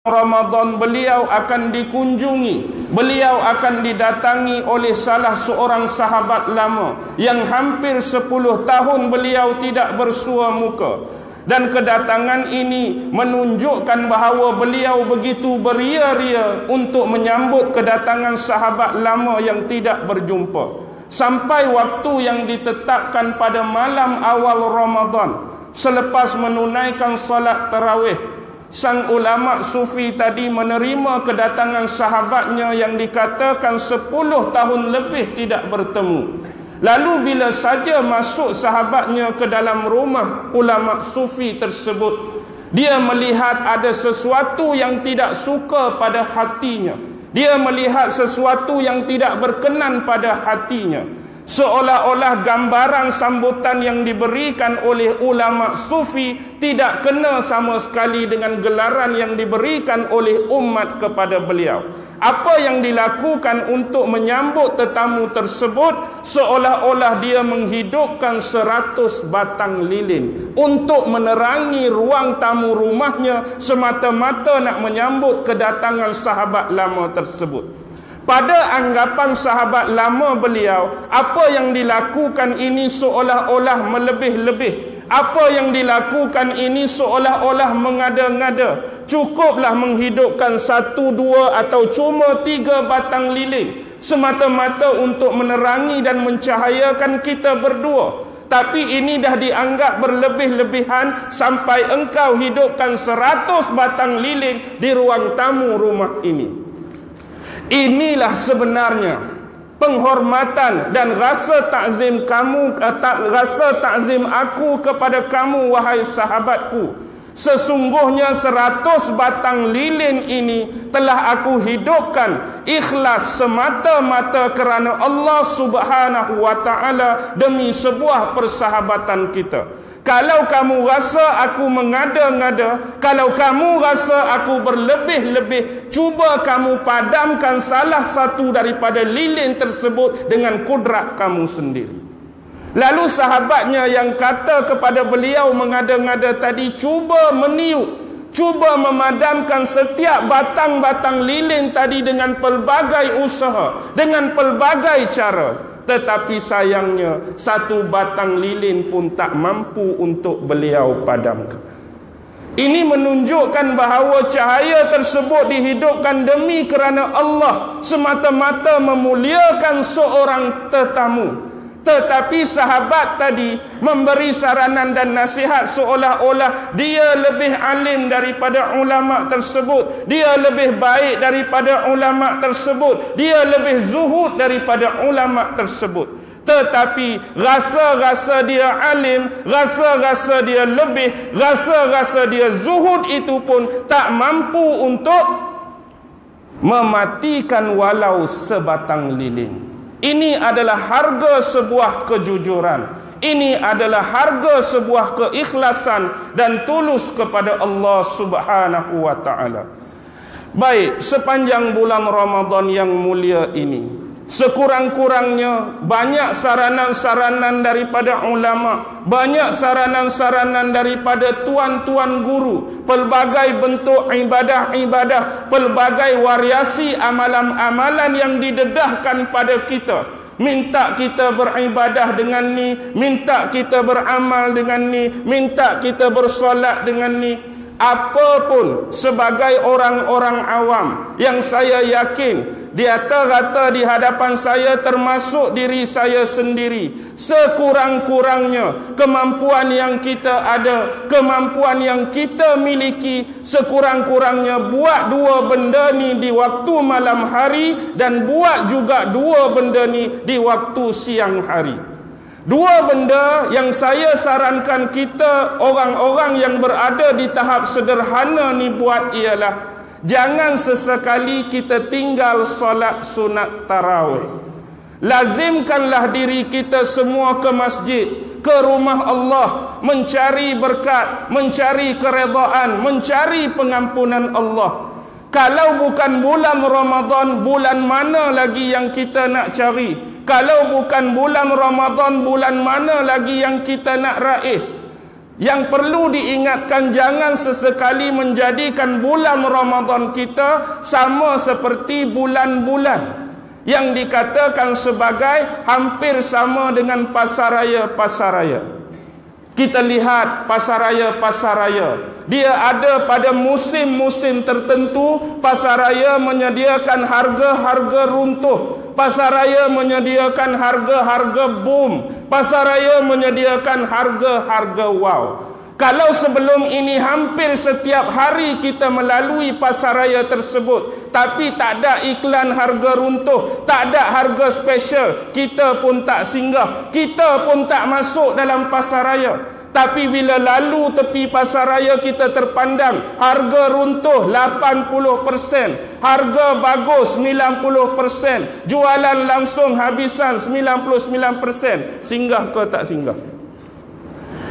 Ramadan beliau akan dikunjungi beliau akan didatangi oleh salah seorang sahabat lama yang hampir 10 tahun beliau tidak bersua muka. Dan kedatangan ini menunjukkan bahawa beliau begitu beria-ria untuk menyambut kedatangan sahabat lama yang tidak berjumpa. Sampai waktu yang ditetapkan pada malam awal Ramadan selepas menunaikan solat tarawih sang ulama sufi tadi menerima kedatangan sahabatnya yang dikatakan 10 tahun lebih tidak bertemu. Lalu bila saja masuk sahabatnya ke dalam rumah ulama sufi tersebut dia melihat ada sesuatu yang tidak suka pada hatinya. Dia melihat sesuatu yang tidak berkenan pada hatinya seolah-olah gambaran sambutan yang diberikan oleh ulama sufi tidak kena sama sekali dengan gelaran yang diberikan oleh umat kepada beliau. Apa yang dilakukan untuk menyambut tetamu tersebut seolah-olah dia menghidupkan seratus batang lilin untuk menerangi ruang tamu rumahnya semata-mata nak menyambut kedatangan sahabat lama tersebut pada anggapan sahabat lama beliau apa yang dilakukan ini seolah-olah melebih-lebih? Apa yang dilakukan ini seolah-olah mengada-ngada? Cukuplah menghidupkan satu dua atau cuma tiga batang lilin semata-mata untuk menerangi dan mencahayakan kita berdua. Tapi ini dah dianggap berlebih-lebihan sampai engkau hidupkan seratus batang lilin di ruang tamu rumah ini Inilah sebenarnya penghormatan dan rasa takzim kamu eh, tak, rasa takzim aku kepada kamu wahai sahabatku. Sesungguhnya seratus batang lilin ini telah aku hidupkan ikhlas semata-mata kerana Allah subhanahu wa ta'ala demi sebuah persahabatan kita. Kalau kamu rasa aku mengada-ngada, kalau kamu rasa aku berlebih-lebih, cuba kamu padamkan salah satu daripada lilin tersebut dengan kudrat kamu sendiri. Lalu sahabatnya yang kata kepada beliau mengada-ngada tadi, cuba meniup, cuba memadamkan setiap batang-batang lilin tadi dengan pelbagai usaha, dengan pelbagai cara tetapi sayangnya satu batang lilin pun tak mampu untuk beliau padamkan. Ini menunjukkan bahawa cahaya tersebut dihidupkan demi kerana Allah semata-mata memuliakan seorang tetamu tetapi sahabat tadi memberi saranan dan nasihat seolah-olah dia lebih alim daripada ulama tersebut. Dia lebih baik daripada ulama tersebut. Dia lebih zuhud daripada ulama tersebut. Tetapi rasa-rasa dia alim, rasa-rasa dia lebih, rasa-rasa dia zuhud itu pun tak mampu untuk mematikan walau sebatang lilin. Ini adalah harga sebuah kejujuran. Ini adalah harga sebuah keikhlasan dan tulus kepada Allah Subhanahu wa taala. Baik, sepanjang bulan Ramadan yang mulia ini, sekurang-kurangnya banyak saranan-saranan daripada ulama banyak saranan-saranan daripada tuan-tuan guru pelbagai bentuk ibadah-ibadah pelbagai variasi amalan-amalan yang didedahkan pada kita. Minta kita beribadah dengan ni minta kita beramal dengan ni minta kita bersolat dengan ni. Apapun sebagai orang-orang awam yang saya yakin di rata-rata di hadapan saya termasuk diri saya sendiri. Sekurang-kurangnya kemampuan yang kita ada kemampuan yang kita miliki sekurang-kurangnya buat dua benda ni di waktu malam hari dan buat juga dua benda ni di waktu siang hari. Dua benda yang saya sarankan kita orang-orang yang berada di tahap sederhana ni buat ialah jangan sesekali kita tinggal solat sunat tarawih. Lazimkanlah diri kita semua ke masjid, ke rumah Allah mencari berkat, mencari keredaan, mencari pengampunan Allah. Kalau bukan bulan Ramadan, bulan mana lagi yang kita nak cari? Kalau bukan bulan Ramadan, bulan mana lagi yang kita nak raih? Yang perlu diingatkan jangan sesekali menjadikan bulan Ramadan kita sama seperti bulan-bulan yang dikatakan sebagai hampir sama dengan pasaraya-pasaraya. raya. Kita lihat pasaraya-pasaraya. raya. Dia ada pada musim-musim tertentu pasaraya menyediakan harga-harga runtuh. Pasaraya menyediakan harga-harga boom. Pasaraya menyediakan harga-harga wow. Kalau sebelum ini hampir setiap hari kita melalui pasaraya tersebut tapi tak ada iklan harga runtuh, tak ada harga special, kita pun tak singgah, kita pun tak masuk dalam pasaraya. Tapi bila lalu tepi pasaraya kita terpandang harga runtuh 80%, harga bagus 90%, jualan langsung habisan 99%. Singgah ke tak singgah?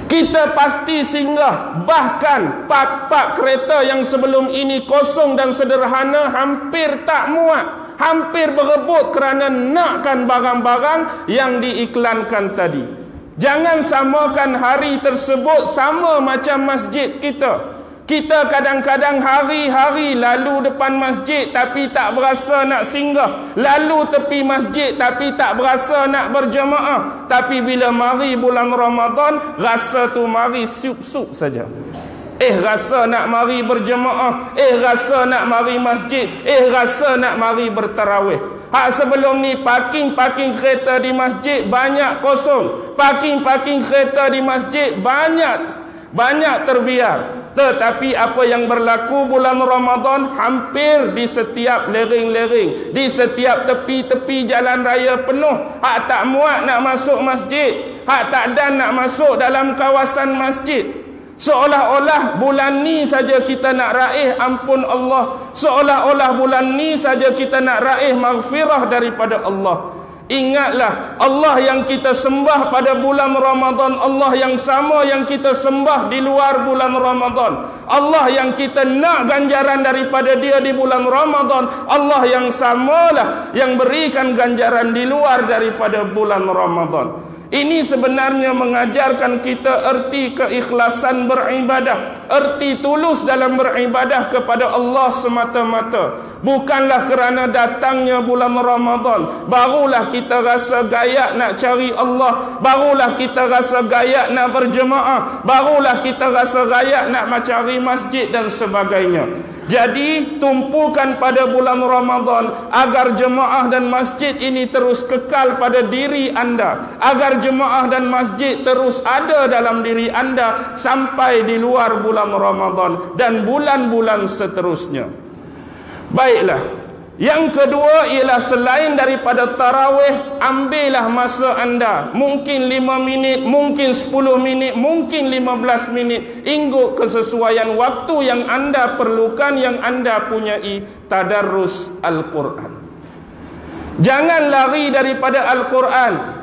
Kita pasti singgah bahkan pak-pak kereta yang sebelum ini kosong dan sederhana hampir tak muat. Hampir berebut kerana nakkan barang-barang yang diiklankan tadi. Jangan samakan hari tersebut sama macam masjid kita. Kita kadang-kadang hari-hari lalu depan masjid tapi tak berasa nak singgah. Lalu tepi masjid tapi tak berasa nak berjemaah. Tapi bila mari bulan Ramadan, rasa tu mari sup-sup saja. Eh rasa nak mari berjemaah. Eh rasa nak mari masjid. Eh rasa nak mari bertarawih. Hak sebelum ni parking-parking kereta di masjid banyak kosong. Parking-parking kereta di masjid banyak banyak terbiar. Tetapi apa yang berlaku bulan Ramadan hampir di setiap lering-lering, di setiap tepi-tepi jalan raya penuh. Hak tak muat nak masuk masjid, hak tak dan nak masuk dalam kawasan masjid. Seolah-olah bulan ni saja kita nak raih ampun Allah. Seolah-olah bulan ni saja kita nak raih maghfirah daripada Allah. Ingatlah Allah yang kita sembah pada bulan Ramadan Allah yang sama yang kita sembah di luar bulan Ramadan Allah yang kita nak ganjaran daripada dia di bulan Ramadan Allah yang samalah yang berikan ganjaran di luar daripada bulan Ramadan ini sebenarnya mengajarkan kita erti keikhlasan beribadah, erti tulus dalam beribadah kepada Allah semata-mata. Bukanlah kerana datangnya bulan Ramadan barulah kita rasa gaya nak cari Allah, barulah kita rasa gaya nak berjemaah, barulah kita rasa gaya nak mencari masjid dan sebagainya. Jadi tumpukan pada bulan Ramadan agar jemaah dan masjid ini terus kekal pada diri anda. Agar jemaah dan masjid terus ada dalam diri anda sampai di luar bulan Ramadan dan bulan-bulan seterusnya. Baiklah. Yang kedua ialah selain daripada tarawih, ambillah masa anda. Mungkin 5 minit, mungkin 10 minit, mungkin 15 minit. Inggut kesesuaian waktu yang anda perlukan, yang anda punyai tadarus Al-Quran. Jangan lari daripada Al-Quran.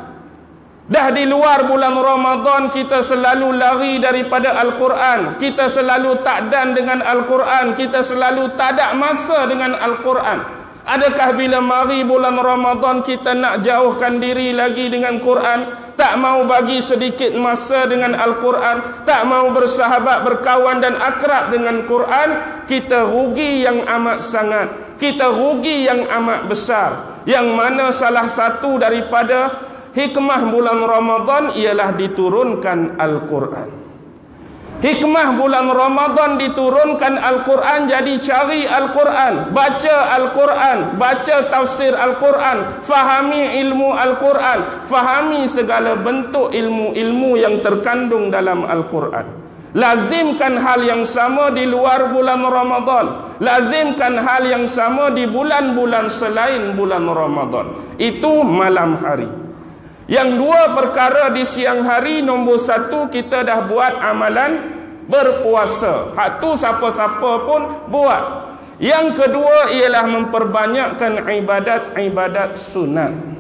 Dah di luar bulan Ramadan kita selalu lari daripada Al-Quran. Kita selalu tak dan dengan Al-Quran. Kita selalu tak ada masa dengan Al-Quran. Adakah bila mari bulan Ramadan kita nak jauhkan diri lagi dengan Quran? Tak mau bagi sedikit masa dengan Al-Quran? Tak mau bersahabat, berkawan dan akrab dengan Quran? Kita rugi yang amat sangat. Kita rugi yang amat besar. Yang mana salah satu daripada hikmah bulan Ramadan ialah diturunkan Al-Quran. Hikmah bulan Ramadan diturunkan Al-Quran jadi cari Al-Quran, baca Al-Quran, baca tafsir Al-Quran, fahami ilmu Al-Quran, fahami segala bentuk ilmu-ilmu yang terkandung dalam Al-Quran. Lazimkan hal yang sama di luar bulan Ramadan. Lazimkan hal yang sama di bulan-bulan selain bulan Ramadan. Itu malam hari. Yang dua perkara di siang hari nombor satu kita dah buat amalan berpuasa. Hak tu siapa-siapa pun buat. Yang kedua ialah memperbanyakkan ibadat-ibadat sunat.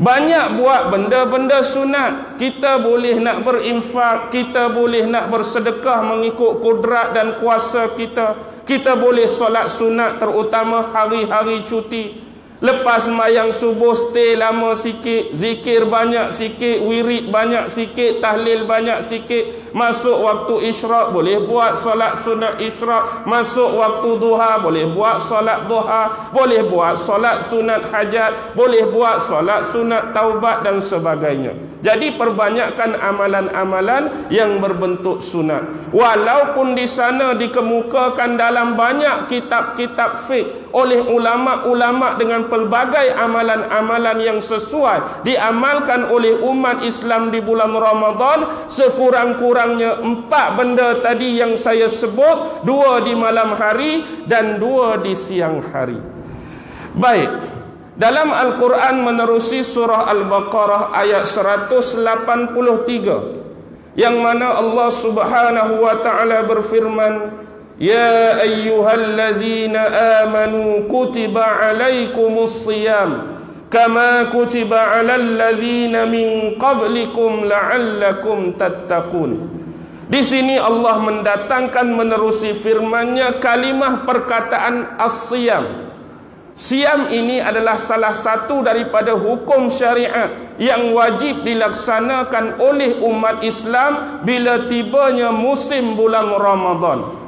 Banyak buat benda-benda sunat. Kita boleh nak berinfak, kita boleh nak bersedekah mengikut kudrat dan kuasa kita. Kita boleh solat sunat terutama hari-hari cuti. Lepas mayang subuh stay lama sikit Zikir banyak sikit Wirid banyak sikit Tahlil banyak sikit. Masuk waktu isyraq boleh buat solat sunat isyraq masuk waktu duha boleh buat solat duha. Boleh buat solat sunat hajat. Boleh buat solat sunat taubat dan sebagainya. Jadi perbanyakkan amalan-amalan yang berbentuk sunat. Walaupun di sana dikemukakan dalam banyak kitab-kitab fiqh oleh ulama-ulama dengan pelbagai amalan-amalan yang sesuai diamalkan oleh umat Islam di bulan Ramadan sekurang-kurangnya empat benda tadi yang saya sebut dua di malam hari dan dua di siang hari. Baik dalam Al-Quran menerusi surah Al-Baqarah ayat 183 yang mana Allah Subhanahu wa taala berfirman Ya ayyuhalladzina amanu kutiba alaikumus siyam kama kutiba alal ladzina min qablikum la'allakum tattaqun di sini Allah mendatangkan menerusi firman-Nya kalimah perkataan as-siyam Siam ini adalah salah satu daripada hukum syariat yang wajib dilaksanakan oleh umat Islam bila tibanya musim bulan Ramadan.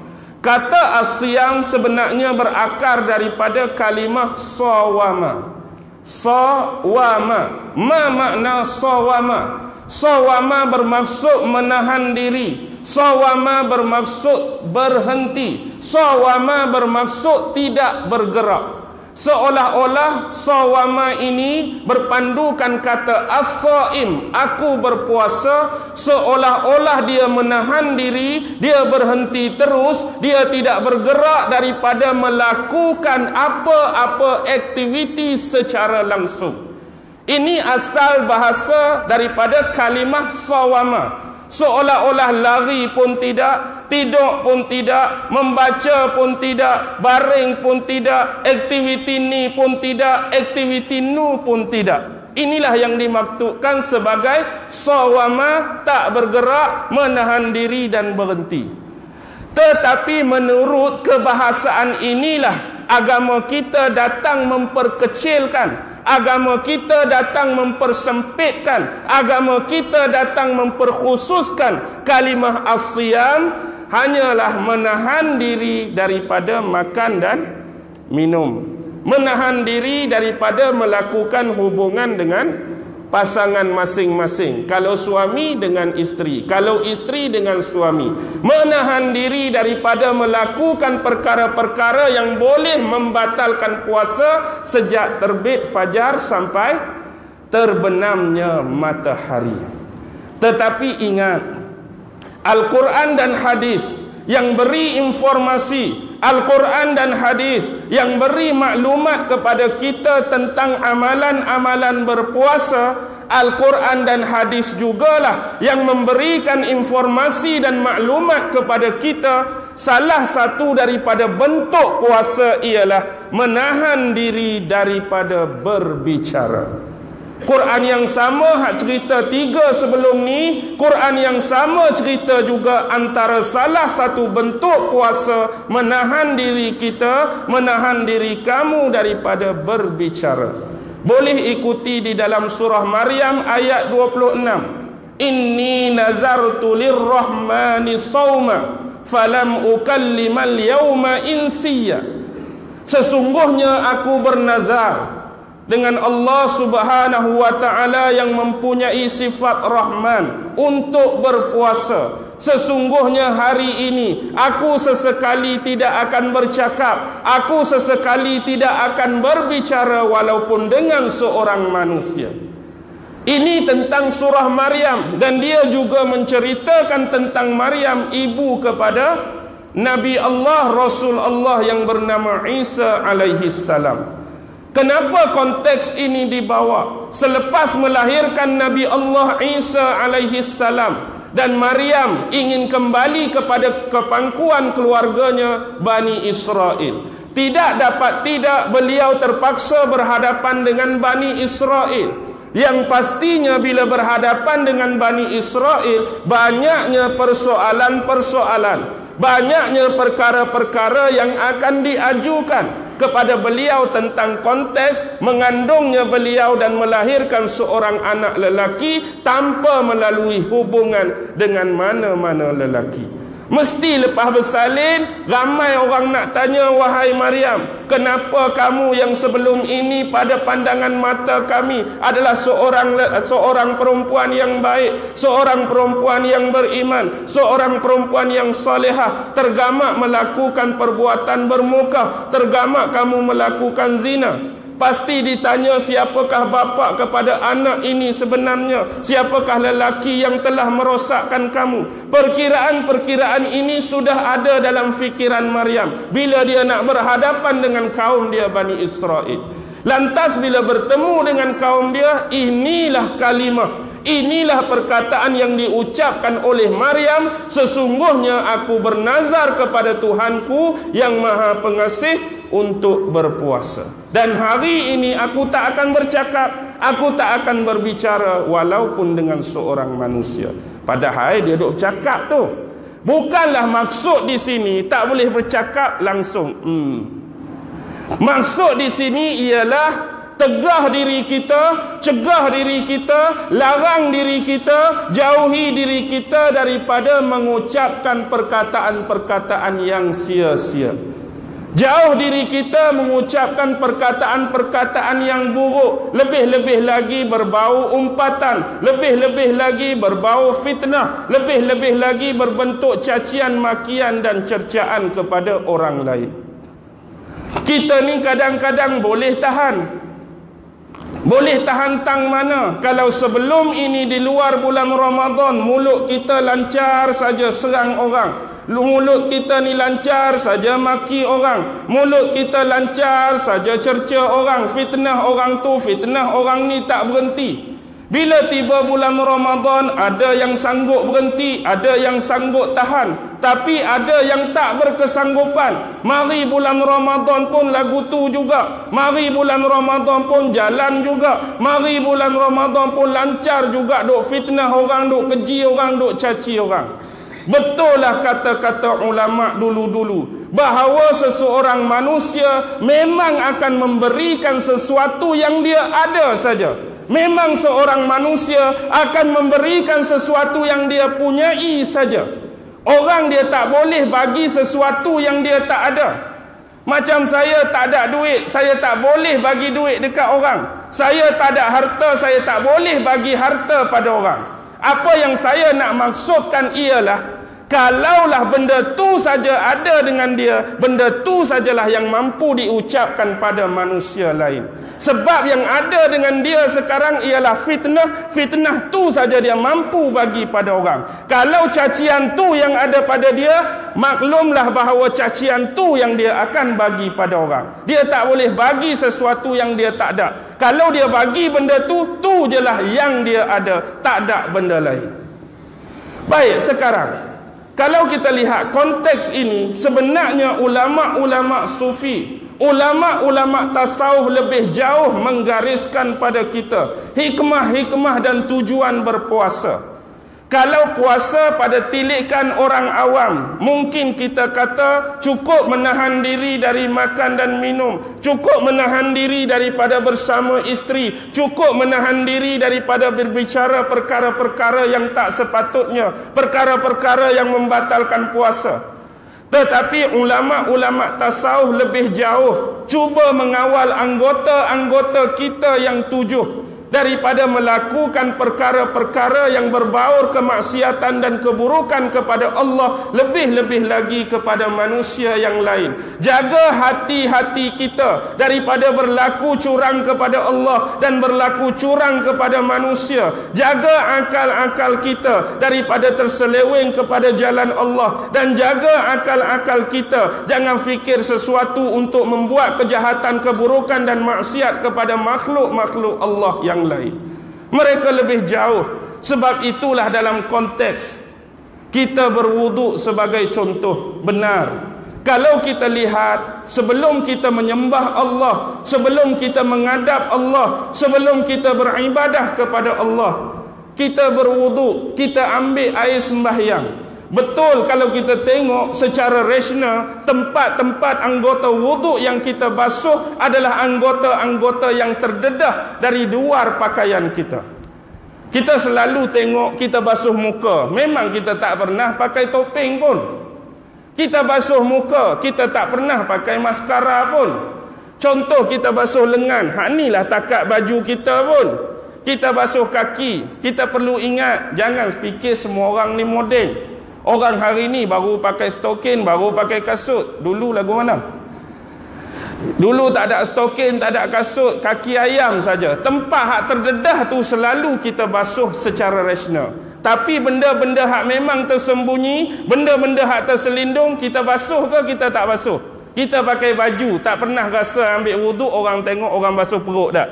Kata asyam sebenarnya berakar daripada kalimah sawama. Sawama. Ma makna sawama? Sawama bermaksud menahan diri. Sawama bermaksud berhenti. Sawama bermaksud tidak bergerak. Seolah-olah sawama ini berpandukan kata as-saim, aku berpuasa, seolah-olah dia menahan diri, dia berhenti terus, dia tidak bergerak daripada melakukan apa-apa aktiviti secara langsung. Ini asal bahasa daripada kalimah sawama seolah-olah lari pun tidak, tidur pun tidak, membaca pun tidak, baring pun tidak, aktiviti ni pun tidak, aktiviti nu pun tidak. Inilah yang dimaksudkan sebagai sawama tak bergerak, menahan diri dan berhenti. Tetapi menurut kebahasaan inilah agama kita datang memperkecilkan agama kita datang mempersempitkan agama kita datang memperkhususkan kalimah as-siyam hanyalah menahan diri daripada makan dan minum. Menahan diri daripada melakukan hubungan dengan pasangan masing-masing. Kalau suami dengan isteri kalau isteri dengan suami menahan diri daripada melakukan perkara-perkara yang boleh membatalkan puasa sejak terbit fajar sampai terbenamnya matahari. Tetapi ingat Al-Quran dan hadis yang beri informasi Al-Quran dan hadis yang beri maklumat kepada kita tentang amalan-amalan berpuasa Al-Quran dan hadis jugalah yang memberikan informasi dan maklumat kepada kita. Salah satu daripada bentuk puasa ialah menahan diri daripada berbicara Quran yang sama hak cerita tiga sebelum ni Quran yang sama cerita juga antara salah satu bentuk puasa menahan diri kita menahan diri kamu daripada berbicara. Boleh ikuti di dalam surah Maryam ayat 26 inni nazartu lirrahmani sawma falam ukallimal yawma insiya. Sesungguhnya aku bernazar dengan Allah Subhanahu wa taala yang mempunyai sifat Rahman untuk berpuasa. Sesungguhnya hari ini aku sesekali tidak akan bercakap, aku sesekali tidak akan berbicara walaupun dengan seorang manusia. Ini tentang surah Maryam dan dia juga menceritakan tentang Maryam ibu kepada Nabi Allah Rasul Allah yang bernama Isa alaihi salam. Kenapa konteks ini dibawa? Selepas melahirkan Nabi Allah Isa alaihi salam dan Maryam ingin kembali kepada kepangkuan keluarganya Bani Israel. Tidak dapat tidak beliau terpaksa berhadapan dengan Bani Israel. Yang pastinya bila berhadapan dengan Bani Israel banyaknya persoalan-persoalan, banyaknya perkara-perkara yang akan diajukan kepada beliau tentang konteks mengandungnya beliau dan melahirkan seorang anak lelaki tanpa melalui hubungan dengan mana-mana lelaki. Mesti lepas bersalin Ramai orang nak tanya Wahai Maryam Kenapa kamu yang sebelum ini Pada pandangan mata kami Adalah seorang seorang perempuan yang baik Seorang perempuan yang beriman Seorang perempuan yang salihah Tergamak melakukan perbuatan bermuka Tergamak kamu melakukan zina Pasti ditanya siapakah bapa kepada anak ini sebenarnya. Siapakah lelaki yang telah merosakkan kamu? Perkiraan-perkiraan ini sudah ada dalam fikiran Maryam. Bila dia nak berhadapan dengan kaum dia Bani Israel. Lantas bila bertemu dengan kaum dia Inilah kalimah Inilah perkataan yang diucapkan oleh Maryam Sesungguhnya aku bernazar kepada Tuhanku Yang maha pengasih untuk berpuasa. Dan hari ini aku tak akan bercakap, aku tak akan berbicara walaupun dengan seorang manusia. Padahal dia duk cakap tu. Bukanlah maksud di sini tak boleh bercakap langsung. Hmm. Maksud di sini ialah tegah diri kita, cegah diri kita, larang diri kita, jauhi diri kita daripada mengucapkan perkataan-perkataan yang sia-sia. Jauh diri kita mengucapkan perkataan-perkataan yang buruk. Lebih-lebih lagi berbau umpatan. Lebih-lebih lagi berbau fitnah. Lebih-lebih lagi berbentuk cacian, makian dan cercaan kepada orang lain. Kita ni kadang-kadang boleh tahan Boleh tahan tang mana Kalau sebelum ini di luar bulan Ramadan Mulut kita lancar saja serang orang Mulut kita ni lancar saja maki orang. Mulut kita lancar saja cerca orang. Fitnah orang tu, fitnah orang ni tak berhenti. Bila tiba bulan Ramadan, ada yang sanggup berhenti, ada yang sanggup tahan. Tapi ada yang tak berkesanggupan. Mari bulan Ramadan pun lagu tu juga. Mari bulan Ramadan pun jalan juga. Mari bulan Ramadan pun lancar juga. Duk fitnah orang, duk keji orang, duk caci orang. Betullah kata-kata ulama dulu-dulu bahawa seseorang manusia memang akan memberikan sesuatu yang dia ada saja. Memang seorang manusia akan memberikan sesuatu yang dia punyai saja. Orang dia tak boleh bagi sesuatu yang dia tak ada. Macam saya tak ada duit, saya tak boleh bagi duit dekat orang. Saya tak ada harta, saya tak boleh bagi harta pada orang. Apa yang saya nak maksudkan ialah Kalaulah benda tu saja ada dengan dia, benda tu sajalah yang mampu diucapkan pada manusia lain. Sebab yang ada dengan dia sekarang ialah fitnah, fitnah tu saja dia mampu bagi pada orang. Kalau cacian tu yang ada pada dia, maklumlah bahawa cacian tu yang dia akan bagi pada orang. Dia tak boleh bagi sesuatu yang dia tak ada. Kalau dia bagi benda tu, tu jelah yang dia ada, tak ada benda lain. Baik, sekarang kalau kita lihat konteks ini sebenarnya ulama-ulama sufi, ulama-ulama tasawuf lebih jauh menggariskan pada kita hikmah-hikmah dan tujuan berpuasa. Kalau puasa pada tilikan orang awam, mungkin kita kata cukup menahan diri dari makan dan minum, cukup menahan diri daripada bersama isteri, cukup menahan diri daripada berbicara perkara-perkara yang tak sepatutnya, perkara-perkara yang membatalkan puasa. Tetapi ulama-ulama tasawuf lebih jauh cuba mengawal anggota-anggota kita yang tujuh daripada melakukan perkara-perkara yang berbaur kemaksiatan dan keburukan kepada Allah lebih-lebih lagi kepada manusia yang lain. Jaga hati-hati kita daripada berlaku curang kepada Allah dan berlaku curang kepada manusia. Jaga akal-akal kita daripada terseleweng kepada jalan Allah dan jaga akal-akal kita. Jangan fikir sesuatu untuk membuat kejahatan keburukan dan maksiat kepada makhluk-makhluk Allah yang yang lain. Mereka lebih jauh. Sebab itulah dalam konteks kita berwuduk sebagai contoh benar. Kalau kita lihat sebelum kita menyembah Allah sebelum kita mengadap Allah sebelum kita beribadah kepada Allah kita berwuduk kita ambil air sembahyang Betul kalau kita tengok secara rasional tempat-tempat anggota wuduk yang kita basuh adalah anggota-anggota yang terdedah dari luar pakaian kita. Kita selalu tengok kita basuh muka. Memang kita tak pernah pakai topeng pun. Kita basuh muka, kita tak pernah pakai maskara pun. Contoh kita basuh lengan, hak inilah takat baju kita pun. Kita basuh kaki, kita perlu ingat jangan fikir semua orang ni moden. Orang hari ni baru pakai stokin, baru pakai kasut. Dulu lagu mana? Dulu tak ada stokin, tak ada kasut, kaki ayam saja. Tempat hak terdedah tu selalu kita basuh secara rasional. Tapi benda-benda hak memang tersembunyi, benda-benda hak terselindung, kita basuh ke kita tak basuh? Kita pakai baju, tak pernah rasa ambil wuduk orang tengok orang basuh perut tak?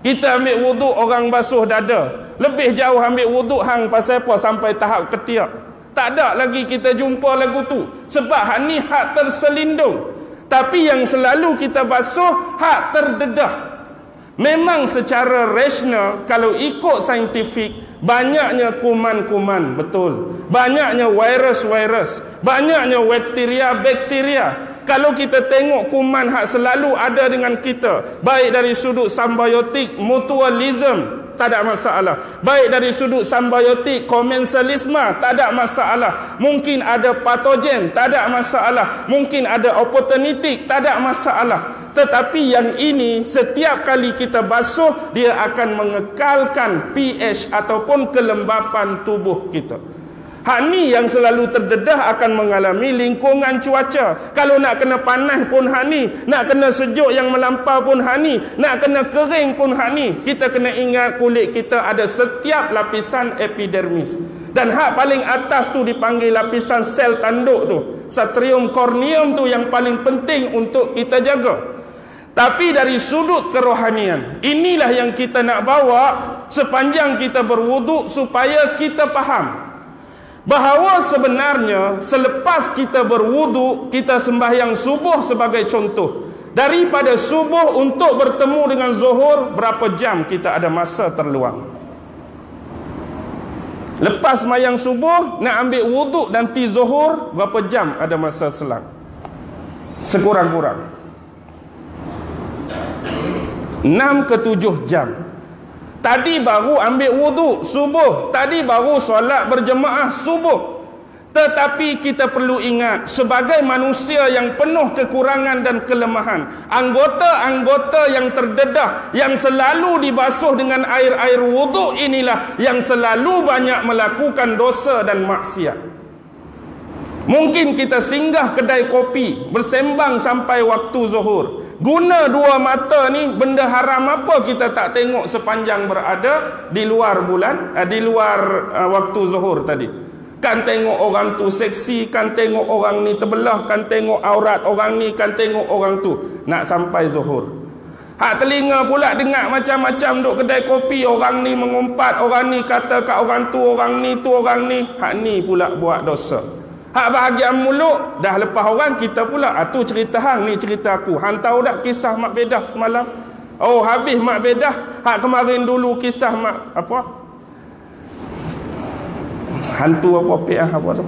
Kita ambil wuduk orang basuh dada. Lebih jauh ambil wuduk hang pasal apa sampai tahap ketiak. Tak ada lagi kita jumpa lagu tu. Sebab hak ni hak terselindung. Tapi yang selalu kita basuh hak terdedah. Memang secara rasional kalau ikut saintifik banyaknya kuman-kuman betul. Banyaknya virus-virus, banyaknya bakteria-bakteria. Kalau kita tengok kuman hak selalu ada dengan kita, baik dari sudut symbiotik, mutualism, tak ada masalah. Baik dari sudut symbiotik, komensalisme, tak ada masalah. Mungkin ada patogen, tak ada masalah. Mungkin ada opportunity, tak ada masalah. Tetapi yang ini, setiap kali kita basuh, dia akan mengekalkan pH ataupun kelembapan tubuh kita. Hak ni yang selalu terdedah akan mengalami lingkungan cuaca. Kalau nak kena panas pun hak ni, nak kena sejuk yang melampau pun hak ni, nak kena kering pun hak ni, kita kena ingat kulit kita ada setiap lapisan epidermis. Dan hak paling atas tu dipanggil lapisan sel tanduk tu. Satrium corneum tu yang paling penting untuk kita jaga. Tapi dari sudut kerohanian, inilah yang kita nak bawa sepanjang kita berwuduk supaya kita faham bahawa sebenarnya selepas kita berwudu kita sembahyang subuh sebagai contoh. Daripada subuh untuk bertemu dengan zuhur berapa jam kita ada masa terluang? Lepas sembahyang subuh nak ambil wudu nanti zuhur berapa jam ada masa selang? Sekurang-kurang. 6 ke 7 jam Tadi baru ambil wuduk subuh. Tadi baru solat berjemaah subuh. Tetapi kita perlu ingat sebagai manusia yang penuh kekurangan dan kelemahan, anggota-anggota yang terdedah yang selalu dibasuh dengan air-air wuduk inilah yang selalu banyak melakukan dosa dan maksiat. Mungkin kita singgah kedai kopi bersembang sampai waktu zuhur. Guna dua mata ni benda haram apa kita tak tengok sepanjang berada di luar bulan, uh, di luar uh, waktu zuhur tadi. Kan tengok orang tu seksi, kan tengok orang ni terbelah, kan tengok aurat orang ni, kan tengok orang tu. Nak sampai zuhur. Hak telinga pula dengar macam-macam duk kedai kopi, orang ni mengumpat, orang ni kata kat orang tu, orang ni tu, orang ni. Hak ni pula buat dosa. Hak bahagian mulut dah lepas orang kita pula. Ah tu cerita hang ni cerita aku. Hang tahu tak kisah Mak Bedah semalam? Oh habis Mak Bedah. Hak kemarin dulu kisah Mak apa? Hantu apa pek apa tu?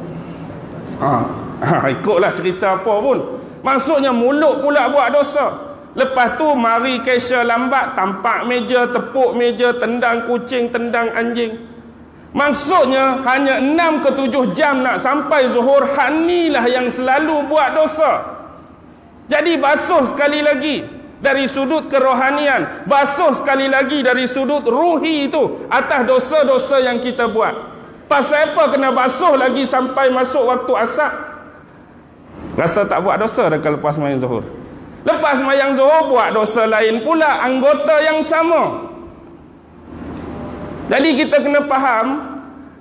Ha. ha ikutlah cerita apa pun. Maksudnya mulut pula buat dosa. Lepas tu mari kesya lambat tampak meja tepuk meja tendang kucing tendang anjing. Maksudnya hanya 6 ke 7 jam nak sampai zuhur Hanilah yang selalu buat dosa. Jadi basuh sekali lagi Dari sudut kerohanian. Basuh sekali lagi dari sudut ruhi itu Atas dosa-dosa yang kita buat. Pasal apa kena basuh lagi sampai masuk waktu asap Rasa tak buat dosa dah kalau lepas mayang zuhur. Lepas mayang zuhur buat dosa lain pula Anggota yang sama jadi kita kena faham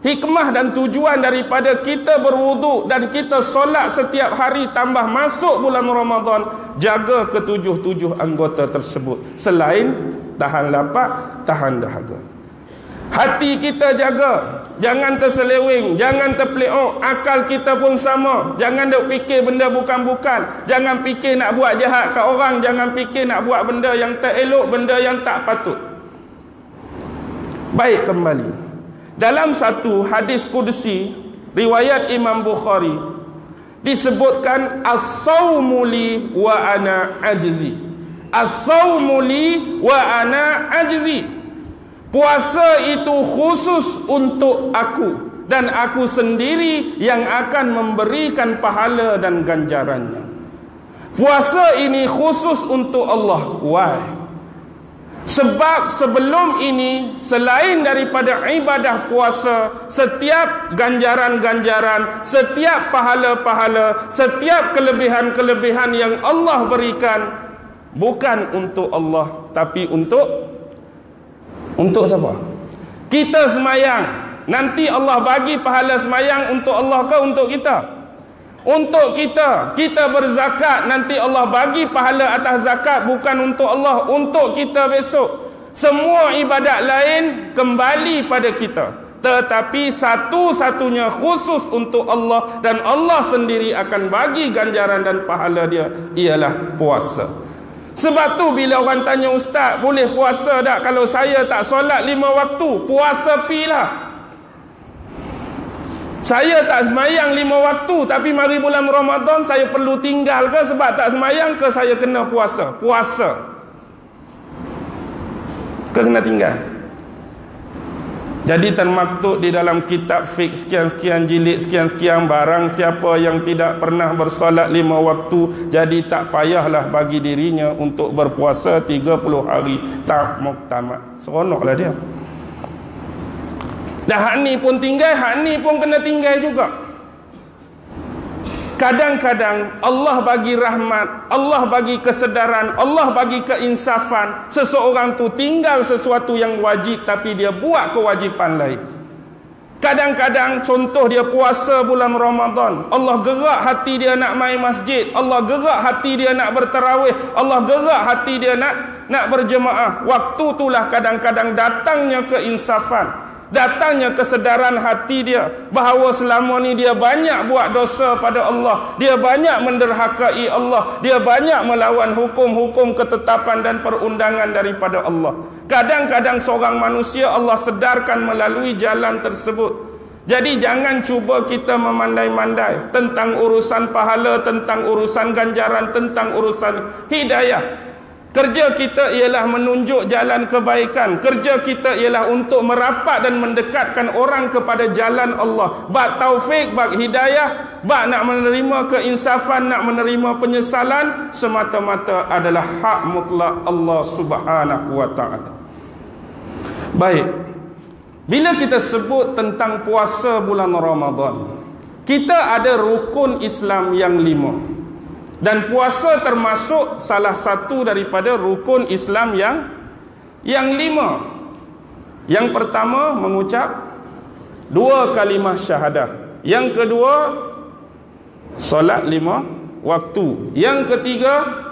hikmah dan tujuan daripada kita berwuduk dan kita solat setiap hari tambah masuk bulan Ramadan jaga ketujuh-tujuh anggota tersebut selain tahan lapar, tahan dahaga. Hati kita jaga, jangan terseleweng, jangan terpeleok, akal kita pun sama. Jangan duk fikir benda bukan-bukan, jangan fikir nak buat jahat kat orang, jangan fikir nak buat benda yang tak elok, benda yang tak patut. Baik kembali. Dalam satu hadis kudusi riwayat Imam Bukhari disebutkan as-saumuli wa ana ajzi. As-saumuli wa ana ajzi. Puasa itu khusus untuk aku dan aku sendiri yang akan memberikan pahala dan ganjarannya. Puasa ini khusus untuk Allah. Why sebab sebelum ini selain daripada ibadah puasa setiap ganjaran-ganjaran setiap pahala-pahala setiap kelebihan-kelebihan yang Allah berikan bukan untuk Allah tapi untuk untuk siapa? Kita semayang. Nanti Allah bagi pahala semayang untuk Allah ke untuk kita untuk kita kita berzakat nanti Allah bagi pahala atas zakat bukan untuk Allah untuk kita besok. Semua ibadat lain kembali pada kita. Tetapi satu-satunya khusus untuk Allah dan Allah sendiri akan bagi ganjaran dan pahala dia ialah puasa. Sebab tu bila orang tanya ustaz boleh puasa tak? Kalau saya tak solat lima waktu puasa pilah saya tak semayang lima waktu tapi mari bulan Ramadan saya perlu tinggal ke? Sebab tak semayang ke saya kena puasa? Puasa. Ke kena tinggal? Jadi termaktub di dalam kitab fik sekian-sekian jilid sekian-sekian barang siapa yang tidak pernah bersolat lima waktu jadi tak payahlah bagi dirinya untuk berpuasa 30 hari. Tak muktamad. Seronoklah dia Dah hak ni pun tinggal, hak ni pun kena tinggal juga. Kadang-kadang Allah bagi rahmat, Allah bagi kesedaran, Allah bagi keinsafan. Seseorang tu tinggal sesuatu yang wajib tapi dia buat kewajipan lain. Kadang-kadang contoh dia puasa bulan Ramadan. Allah gerak hati dia nak main masjid. Allah gerak hati dia nak berterawih. Allah gerak hati dia nak nak berjemaah. Waktu itulah kadang-kadang datangnya keinsafan datangnya kesedaran hati dia. Bahawa selama ni dia banyak buat dosa pada Allah. Dia banyak menderhakai Allah. Dia banyak melawan hukum-hukum ketetapan dan perundangan daripada Allah. Kadang-kadang seorang manusia Allah sedarkan melalui jalan tersebut. Jadi jangan cuba kita memandai-mandai tentang urusan pahala tentang urusan ganjaran tentang urusan hidayah Kerja kita ialah menunjuk jalan kebaikan. Kerja kita ialah untuk merapat dan mendekatkan orang kepada jalan Allah. Bak taufik, bak hidayah, bak nak menerima keinsafan, nak menerima penyesalan semata-mata adalah hak mutlak Allah Subhanahu wa taala. Baik. Bila kita sebut tentang puasa bulan Ramadan, kita ada rukun Islam yang lima dan puasa termasuk salah satu daripada rukun Islam yang yang lima. Yang pertama mengucap dua kalimah syahadah. Yang kedua solat lima waktu. Yang ketiga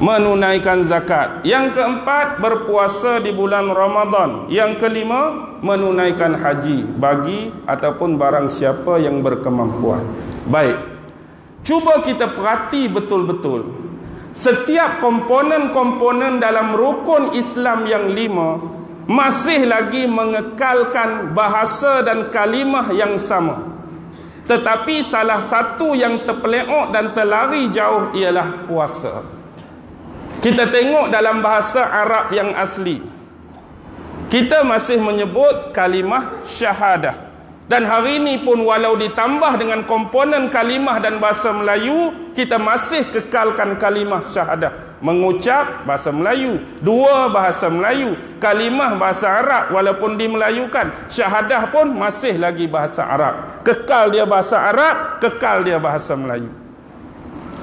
menunaikan zakat. Yang keempat berpuasa di bulan Ramadan. Yang kelima menunaikan haji bagi ataupun barang siapa yang berkemampuan. Baik Cuba kita perhati betul-betul. Setiap komponen-komponen dalam rukun Islam yang lima masih lagi mengekalkan bahasa dan kalimah yang sama. Tetapi salah satu yang terpeleok dan terlari jauh ialah puasa. Kita tengok dalam bahasa Arab yang asli. Kita masih menyebut kalimah syahadah. Dan hari ini pun walau ditambah dengan komponen kalimah dan bahasa Melayu, kita masih kekalkan kalimah syahadah. Mengucap bahasa Melayu, dua bahasa Melayu, kalimah bahasa Arab walaupun dimelayukan. Syahadah pun masih lagi bahasa Arab. Kekal dia bahasa Arab, kekal dia bahasa Melayu.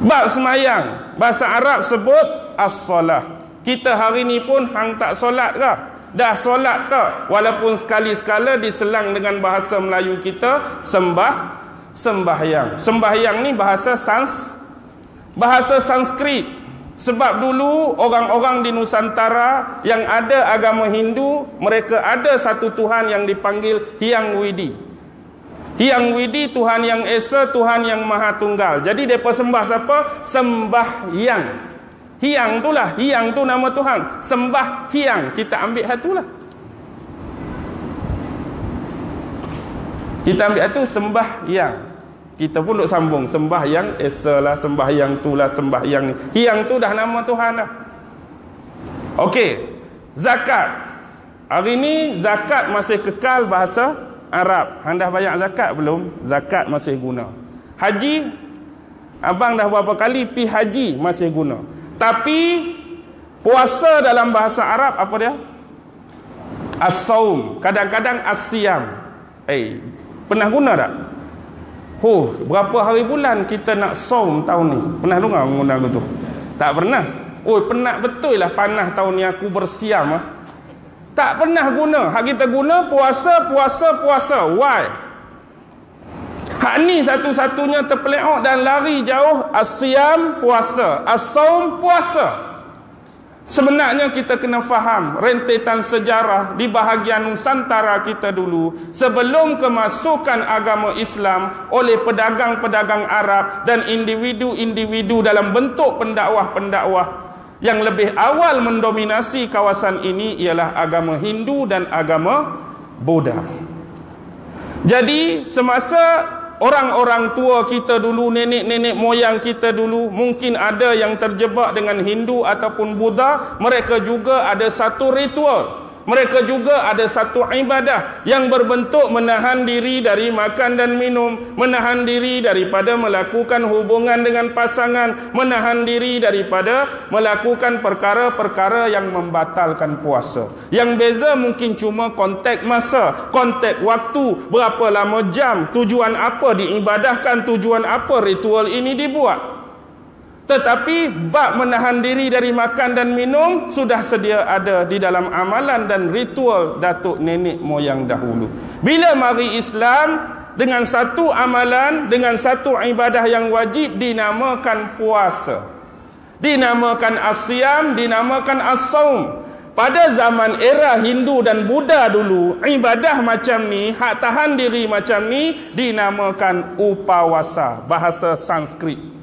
Bab semayang, bahasa Arab sebut as-salah. Kita hari ini pun hang tak solat ke? Dah solat ke walaupun sekali-sekala diselang dengan bahasa Melayu kita sembah sembahyang. Sembahyang ni bahasa sans bahasa sanskrit. Sebab dulu orang-orang di Nusantara yang ada agama Hindu mereka ada satu Tuhan yang dipanggil Hyang Widi. Hyang Widi Tuhan yang Esa Tuhan yang Maha Tunggal. Jadi mereka sembah siapa? sembahyang Hiang itulah, hiang tu nama Tuhan. Sembah hiang, kita ambil hatulah. Kita ambil itu sembah yang kita pun duk sambung. Sembah yang esa lah sembah yang tu lah sembah yang ni. Yang tu dah nama Tuhan dah Okey. Zakat. Hari ni zakat masih kekal bahasa Arab. Anda bayar zakat belum? Zakat masih guna. Haji? Abang dah berapa kali pi haji masih guna tapi puasa dalam bahasa Arab apa dia as-saum kadang-kadang as-siyam eh pernah guna tak Oh, berapa hari bulan kita nak saum tahun ni? Pernah dengar mengundang tu? Tak pernah. Oh, penat betul lah panah tahun ni aku bersiam ah. Tak pernah guna. Hak kita guna puasa, puasa, puasa. Why? Hak ni satu-satunya terpeleok dan lari jauh asyam puasa, asaum puasa. Sebenarnya kita kena faham rentetan sejarah di bahagian Nusantara kita dulu sebelum kemasukan agama Islam oleh pedagang-pedagang Arab dan individu-individu dalam bentuk pendakwah-pendakwah yang lebih awal mendominasi kawasan ini ialah agama Hindu dan agama Buddha. Jadi semasa Orang-orang tua kita dulu, nenek-nenek moyang kita dulu, mungkin ada yang terjebak dengan Hindu ataupun Buddha, mereka juga ada satu ritual mereka juga ada satu ibadah yang berbentuk menahan diri dari makan dan minum, menahan diri daripada melakukan hubungan dengan pasangan, menahan diri daripada melakukan perkara-perkara yang membatalkan puasa. Yang beza mungkin cuma konteks masa, konteks waktu, berapa lama jam, tujuan apa diibadahkan, tujuan apa ritual ini dibuat. Tetapi bab menahan diri dari makan dan minum sudah sedia ada di dalam amalan dan ritual datuk nenek moyang dahulu. Bila mari Islam dengan satu amalan, dengan satu ibadah yang wajib dinamakan puasa. Dinamakan asyam, dinamakan as-saum. Pada zaman era Hindu dan Buddha dulu, ibadah macam ni, hak tahan diri macam ni dinamakan upawasa, bahasa Sanskrit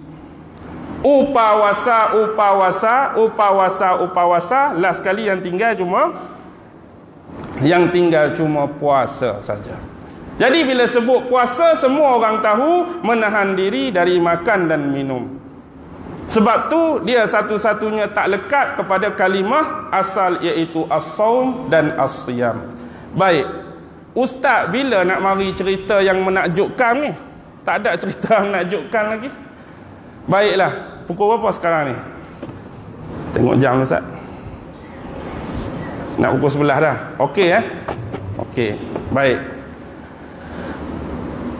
upawasa upawasa upawasa upawasa. Last sekali yang tinggal cuma yang tinggal cuma puasa saja. Jadi bila sebut puasa semua orang tahu menahan diri dari makan dan minum. Sebab tu dia satu-satunya tak lekat kepada kalimah asal iaitu as-saum dan as-siyam. Baik. Ustaz bila nak mari cerita yang menakjubkan ni? Tak ada cerita menakjubkan lagi Baiklah, pukul berapa sekarang ni? Tengok jam Ustaz. Nak pukul sebelah dah. Okey eh? Okey. Baik.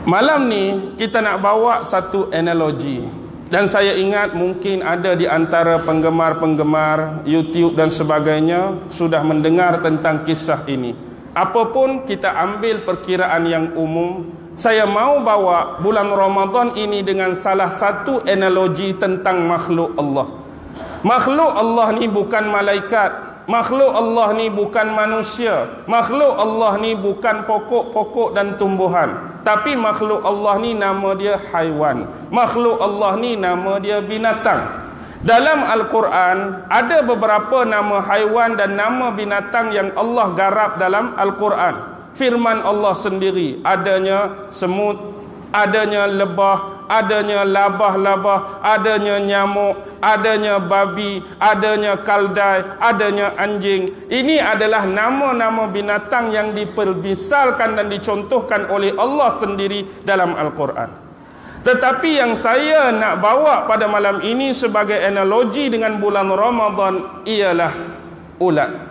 Malam ni kita nak bawa satu analogi. Dan saya ingat mungkin ada di antara penggemar-penggemar YouTube dan sebagainya sudah mendengar tentang kisah ini. Apapun kita ambil perkiraan yang umum saya mau bawa bulan Ramadan ini dengan salah satu analogi tentang makhluk Allah. Makhluk Allah ni bukan malaikat. Makhluk Allah ni bukan manusia. Makhluk Allah ni bukan pokok-pokok dan tumbuhan. Tapi makhluk Allah ni nama dia haiwan. Makhluk Allah ni nama dia binatang. Dalam Al-Quran ada beberapa nama haiwan dan nama binatang yang Allah garap dalam Al-Quran firman Allah sendiri. Adanya semut adanya lebah adanya labah-labah adanya nyamuk adanya babi adanya kaldai adanya anjing. Ini adalah nama-nama binatang yang diperbisalkan dan dicontohkan oleh Allah sendiri dalam Al-Quran. Tetapi yang saya nak bawa pada malam ini sebagai analogi dengan bulan Ramadan ialah ulat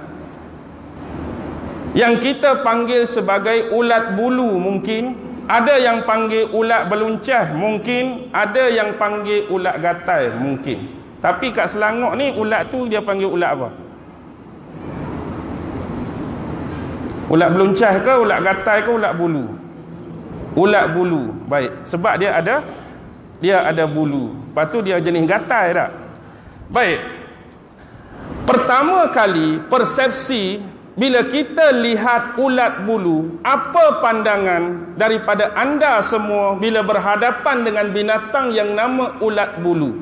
yang kita panggil sebagai ulat bulu mungkin ada yang panggil ulat beluncah mungkin ada yang panggil ulat gatai mungkin. Tapi kat Selangor ni ulat tu dia panggil ulat apa? Ulat beluncah ke ulat gatai ke ulat bulu? Ulat bulu. Baik. Sebab dia ada dia ada bulu. Lepas tu dia jenis gatai tak? Baik. Pertama kali persepsi bila kita lihat ulat bulu, apa pandangan daripada anda semua bila berhadapan dengan binatang yang nama ulat bulu?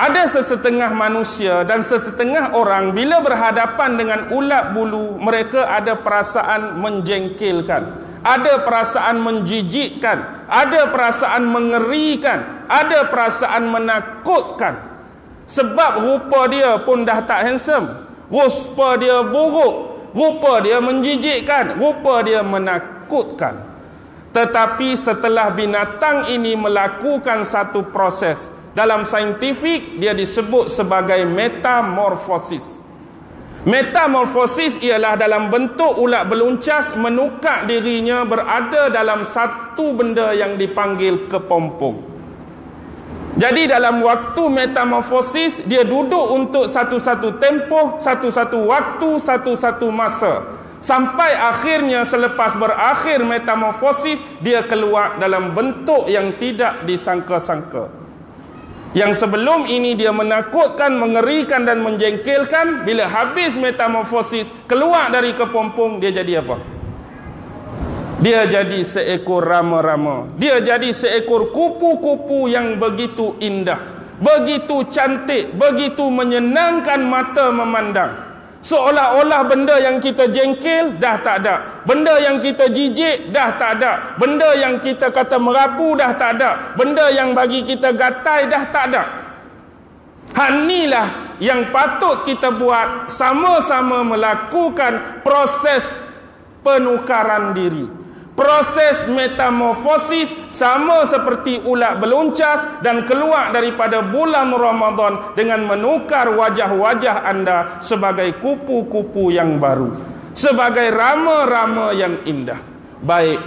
Ada sesetengah manusia dan sesetengah orang bila berhadapan dengan ulat bulu, mereka ada perasaan menjengkelkan. ada perasaan menjijikkan, ada perasaan mengerikan, ada perasaan menakutkan. Sebab rupa dia pun dah tak handsome. Rupa dia buruk, rupa dia menjijikkan, rupa dia menakutkan. Tetapi setelah binatang ini melakukan satu proses dalam saintifik dia disebut sebagai metamorfosis. Metamorfosis ialah dalam bentuk ulat beluncas menukar dirinya berada dalam satu benda yang dipanggil kepompong. Jadi dalam waktu metamorfosis dia duduk untuk satu-satu tempoh, satu-satu waktu, satu-satu masa. Sampai akhirnya selepas berakhir metamorfosis dia keluar dalam bentuk yang tidak disangka-sangka. Yang sebelum ini dia menakutkan, mengerikan dan menjengkelkan Bila habis metamorfosis Keluar dari kepompong Dia jadi apa? Dia jadi seekor rama-rama Dia jadi seekor kupu-kupu yang begitu indah Begitu cantik Begitu menyenangkan mata memandang Seolah-olah benda yang kita jengkel dah tak ada. Benda yang kita jijik dah tak ada. Benda yang kita kata merapu dah tak ada. Benda yang bagi kita gatai dah tak ada. Hanilah yang patut kita buat sama-sama melakukan proses penukaran diri. Proses metamorfosis sama seperti ulat beluncas dan keluar daripada bulan Ramadan dengan menukar wajah-wajah anda sebagai kupu-kupu yang baru. Sebagai rama-rama yang indah. Baik.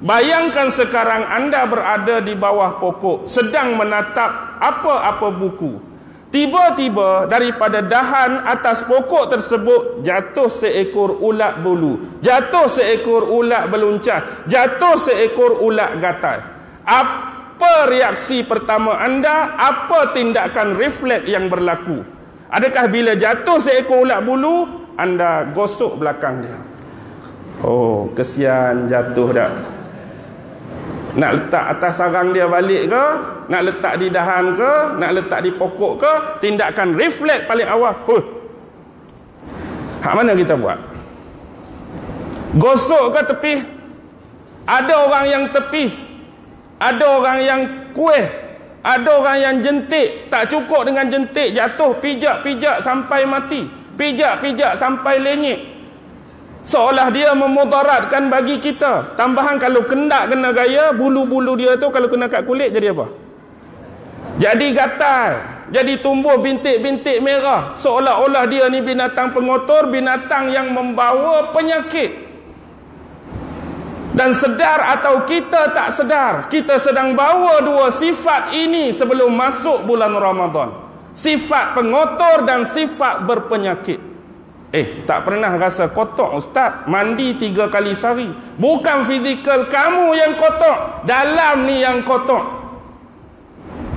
Bayangkan sekarang anda berada di bawah pokok sedang menatap apa-apa buku. Tiba-tiba daripada dahan atas pokok tersebut jatuh seekor ulat bulu. Jatuh seekor ulat beluncas. Jatuh seekor ulat gatal. Apa reaksi pertama anda? Apa tindakan refleks yang berlaku? Adakah bila jatuh seekor ulat bulu, anda gosok belakang dia? Oh, kesian jatuh dah. Nak letak atas sarang dia balik ke? Nak letak di dahan ke? Nak letak di pokok ke? Tindakan refleks paling awal. Huh. Hak mana kita buat? Gosok ke tepi? Ada orang yang tepis. Ada orang yang kuih. Ada orang yang jentik. Tak cukup dengan jentik. Jatuh pijak-pijak sampai mati. Pijak-pijak sampai lenyek. Seolah dia memudaratkan bagi kita. Tambahan kalau kendak kena gaya, bulu-bulu dia tu kalau kena kat kulit jadi apa? Jadi gatal. Jadi tumbuh bintik-bintik merah. Seolah-olah dia ni binatang pengotor, binatang yang membawa penyakit. Dan sedar atau kita tak sedar, kita sedang bawa dua sifat ini sebelum masuk bulan Ramadan. Sifat pengotor dan sifat berpenyakit. Eh, tak pernah rasa kotor ustaz. Mandi tiga kali sehari. Bukan fizikal kamu yang kotor. Dalam ni yang kotor.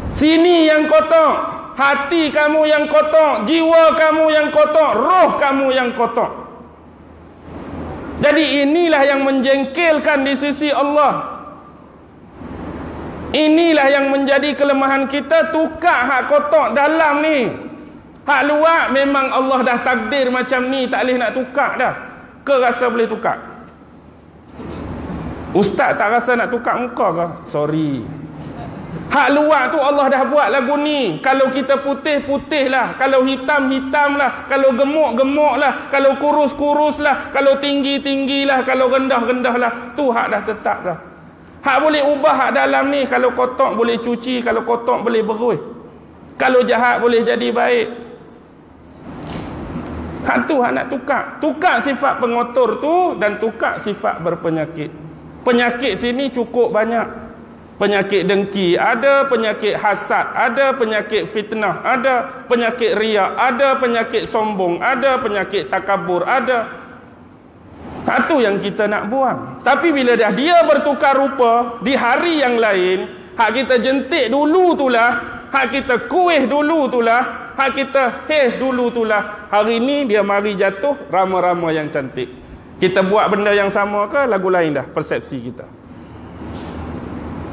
Sini yang kotor. Hati kamu yang kotor. Jiwa kamu yang kotor. Roh kamu yang kotor. Jadi inilah yang menjengkelkan di sisi Allah. Inilah yang menjadi kelemahan kita. Tukar hak kotor dalam ni. Hak luar memang Allah dah takdir macam ni tak boleh nak tukar dah. Ke rasa boleh tukar? Ustaz tak rasa nak tukar muka ke? Sorry. Hak luar tu Allah dah buat lagu ni. Kalau kita putih, putih lah. Kalau hitam, hitam lah. Kalau gemuk, gemuk lah. Kalau kurus, kurus lah. Kalau tinggi, tinggi lah. Kalau rendah, rendah lah. Tu hak dah tetap dah. Hak boleh ubah hak dalam ni. Kalau kotok boleh cuci. Kalau kotok boleh berus. Kalau jahat boleh jadi baik. Hak tu hak nak tukar. Tukar sifat pengotor tu dan tukar sifat berpenyakit. Penyakit sini cukup banyak. Penyakit dengki ada, penyakit hasad ada, penyakit fitnah ada, penyakit riak ada, penyakit sombong ada, penyakit takabur ada. Hak tu yang kita nak buang. Tapi bila dah dia bertukar rupa di hari yang lain, hak kita jentik dulu tulah, hak kita kuih dulu tulah, hak kita heh dulu itulah hari ni dia mari jatuh rama-rama yang cantik. Kita buat benda yang sama ke lagu lain dah persepsi kita.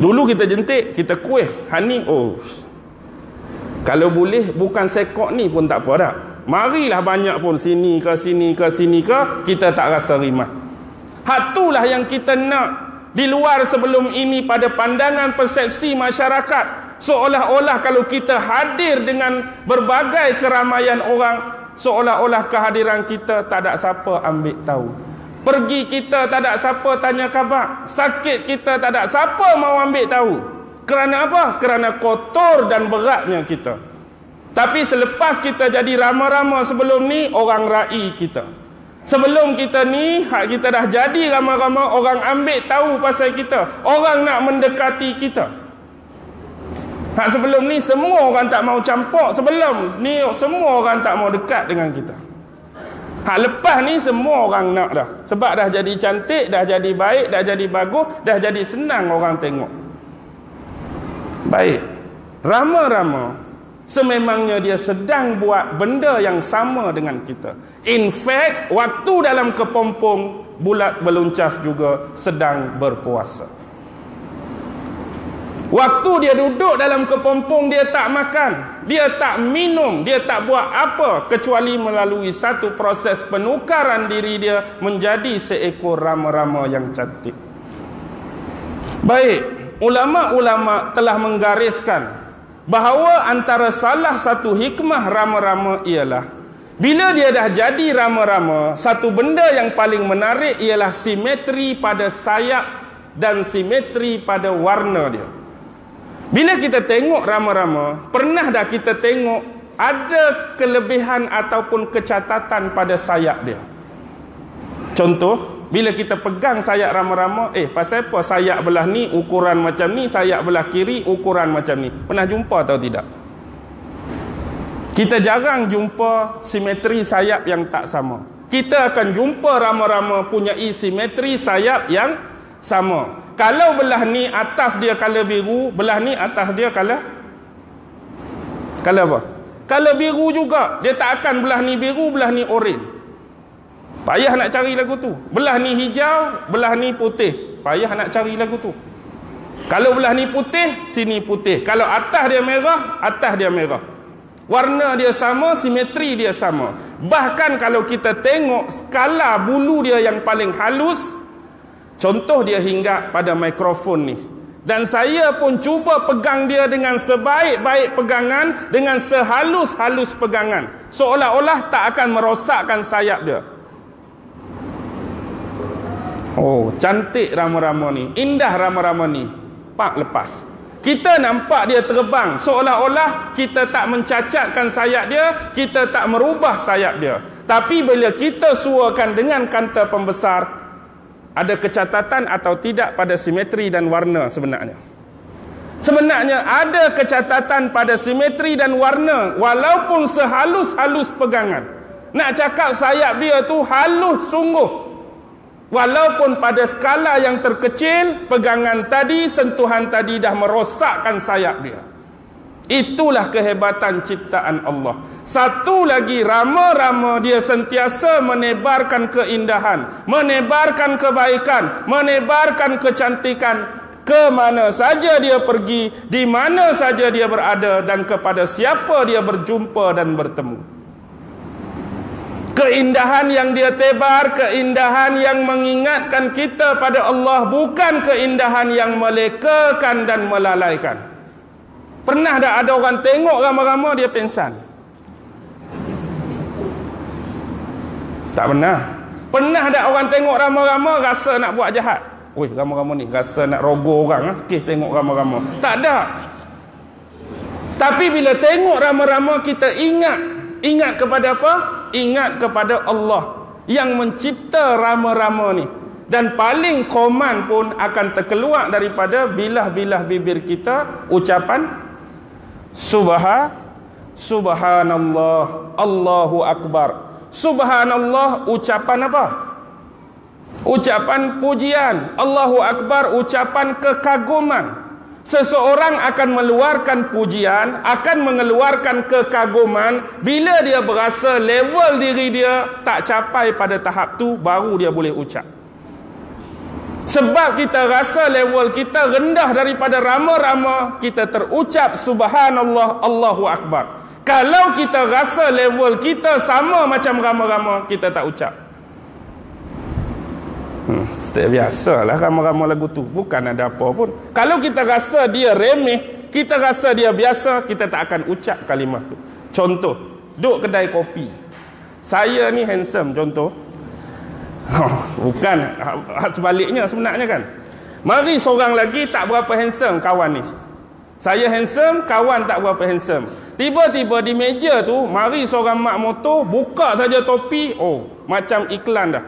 Dulu kita jentik kita kuih hani oh. Kalau boleh bukan sekok ni pun tak apa dah. Marilah banyak pun sini ke sini ke sini ke kita tak rasa rimah. Hak itulah yang kita nak di luar sebelum ini pada pandangan persepsi masyarakat seolah-olah kalau kita hadir dengan berbagai keramaian orang seolah-olah kehadiran kita tak ada siapa ambil tahu. Pergi kita tak ada siapa tanya khabar. Sakit kita tak ada siapa mau ambil tahu. Kerana apa? kerana kotor dan beratnya kita. Tapi selepas kita jadi rama-rama sebelum ni orang rai kita. Sebelum kita ni hak kita dah jadi rama-rama orang ambil tahu pasal kita. Orang nak mendekati kita Hak sebelum ni semua orang tak mau campur sebelum ni semua orang tak mau dekat dengan kita. Hak lepas ni semua orang nak dah. Sebab dah jadi cantik, dah jadi baik, dah jadi bagus, dah jadi senang orang tengok. Baik. Rama-rama sememangnya dia sedang buat benda yang sama dengan kita. In fact, waktu dalam kepompong bulat beluncas juga sedang berpuasa. Waktu dia duduk dalam kepompong dia tak makan, dia tak minum, dia tak buat apa kecuali melalui satu proses penukaran diri dia menjadi seekor rama-rama yang cantik. Baik, ulama-ulama telah menggariskan bahawa antara salah satu hikmah rama-rama ialah bila dia dah jadi rama-rama, satu benda yang paling menarik ialah simetri pada sayap dan simetri pada warna dia. Bila kita tengok rama-rama, pernah dah kita tengok ada kelebihan ataupun kecatatan pada sayap dia. Contoh, bila kita pegang sayap rama-rama, eh pasal apa sayap belah ni ukuran macam ni, sayap belah kiri ukuran macam ni. Pernah jumpa atau tidak? Kita jarang jumpa simetri sayap yang tak sama. Kita akan jumpa rama-rama punya simetri sayap yang sama. Kalau belah ni atas dia color biru, belah ni atas dia color color apa? Color biru juga. Dia tak akan belah ni biru, belah ni oren. Payah nak cari lagu tu. Belah ni hijau, belah ni putih. Payah nak cari lagu tu. Kalau belah ni putih, sini putih. Kalau atas dia merah, atas dia merah. Warna dia sama, simetri dia sama. Bahkan kalau kita tengok skala bulu dia yang paling halus, Contoh dia hingga pada mikrofon ni. Dan saya pun cuba pegang dia dengan sebaik-baik pegangan, dengan sehalus-halus pegangan. Seolah-olah tak akan merosakkan sayap dia. Oh, cantik rama-rama ni. Indah rama-rama ni. Pak lepas. Kita nampak dia terbang. Seolah-olah kita tak mencacatkan sayap dia, kita tak merubah sayap dia. Tapi bila kita suakan dengan kanta pembesar, ada kecatatan atau tidak pada simetri dan warna sebenarnya. Sebenarnya ada kecatatan pada simetri dan warna walaupun sehalus-halus pegangan. Nak cakap sayap dia tu halus sungguh. Walaupun pada skala yang terkecil, pegangan tadi, sentuhan tadi dah merosakkan sayap dia. Itulah kehebatan ciptaan Allah. Satu lagi rama-rama dia sentiasa menebarkan keindahan, menebarkan kebaikan, menebarkan kecantikan ke mana saja dia pergi, di mana saja dia berada dan kepada siapa dia berjumpa dan bertemu. Keindahan yang dia tebar, keindahan yang mengingatkan kita pada Allah bukan keindahan yang melekakan dan melalaikan. Pernah tak ada orang tengok ramai-ramai dia pensan? Tak pernah. Pernah tak orang tengok ramai-ramai rasa nak buat jahat? Wih, ramai-ramai ni rasa nak rogo orang ah. Okey, tengok ramai-ramai. Tak ada. Tapi bila tengok ramai-ramai kita ingat, ingat kepada apa? Ingat kepada Allah yang mencipta ramai-ramai ni. Dan paling koman pun akan terkeluar daripada bilah-bilah bibir kita ucapan Subha Subhanallah Allahu Akbar. Subhanallah ucapan apa? Ucapan pujian. Allahu Akbar ucapan kekaguman. Seseorang akan meluarkan pujian Akan mengeluarkan kekaguman. Bila dia berasa level diri dia Tak capai pada tahap tu Baru dia boleh ucap sebab kita rasa level kita rendah daripada rama-rama, kita terucap subhanallah Allahu akbar. Kalau kita rasa level kita sama macam rama-rama, kita tak ucap. Hmm. Setiap biasa lah ramai-ramai lagu tu. Bukan ada apa pun. Kalau kita rasa dia remeh, kita rasa dia biasa, kita tak akan ucap kalimah tu. Contoh, duduk kedai kopi. Saya ni handsome, contoh. Bukan sebaliknya sebenarnya kan. Mari seorang lagi tak berapa handsome kawan ni. Saya handsome, kawan tak berapa handsome. Tiba-tiba di meja tu, mari seorang mak motor, buka saja topi, oh, macam iklan dah.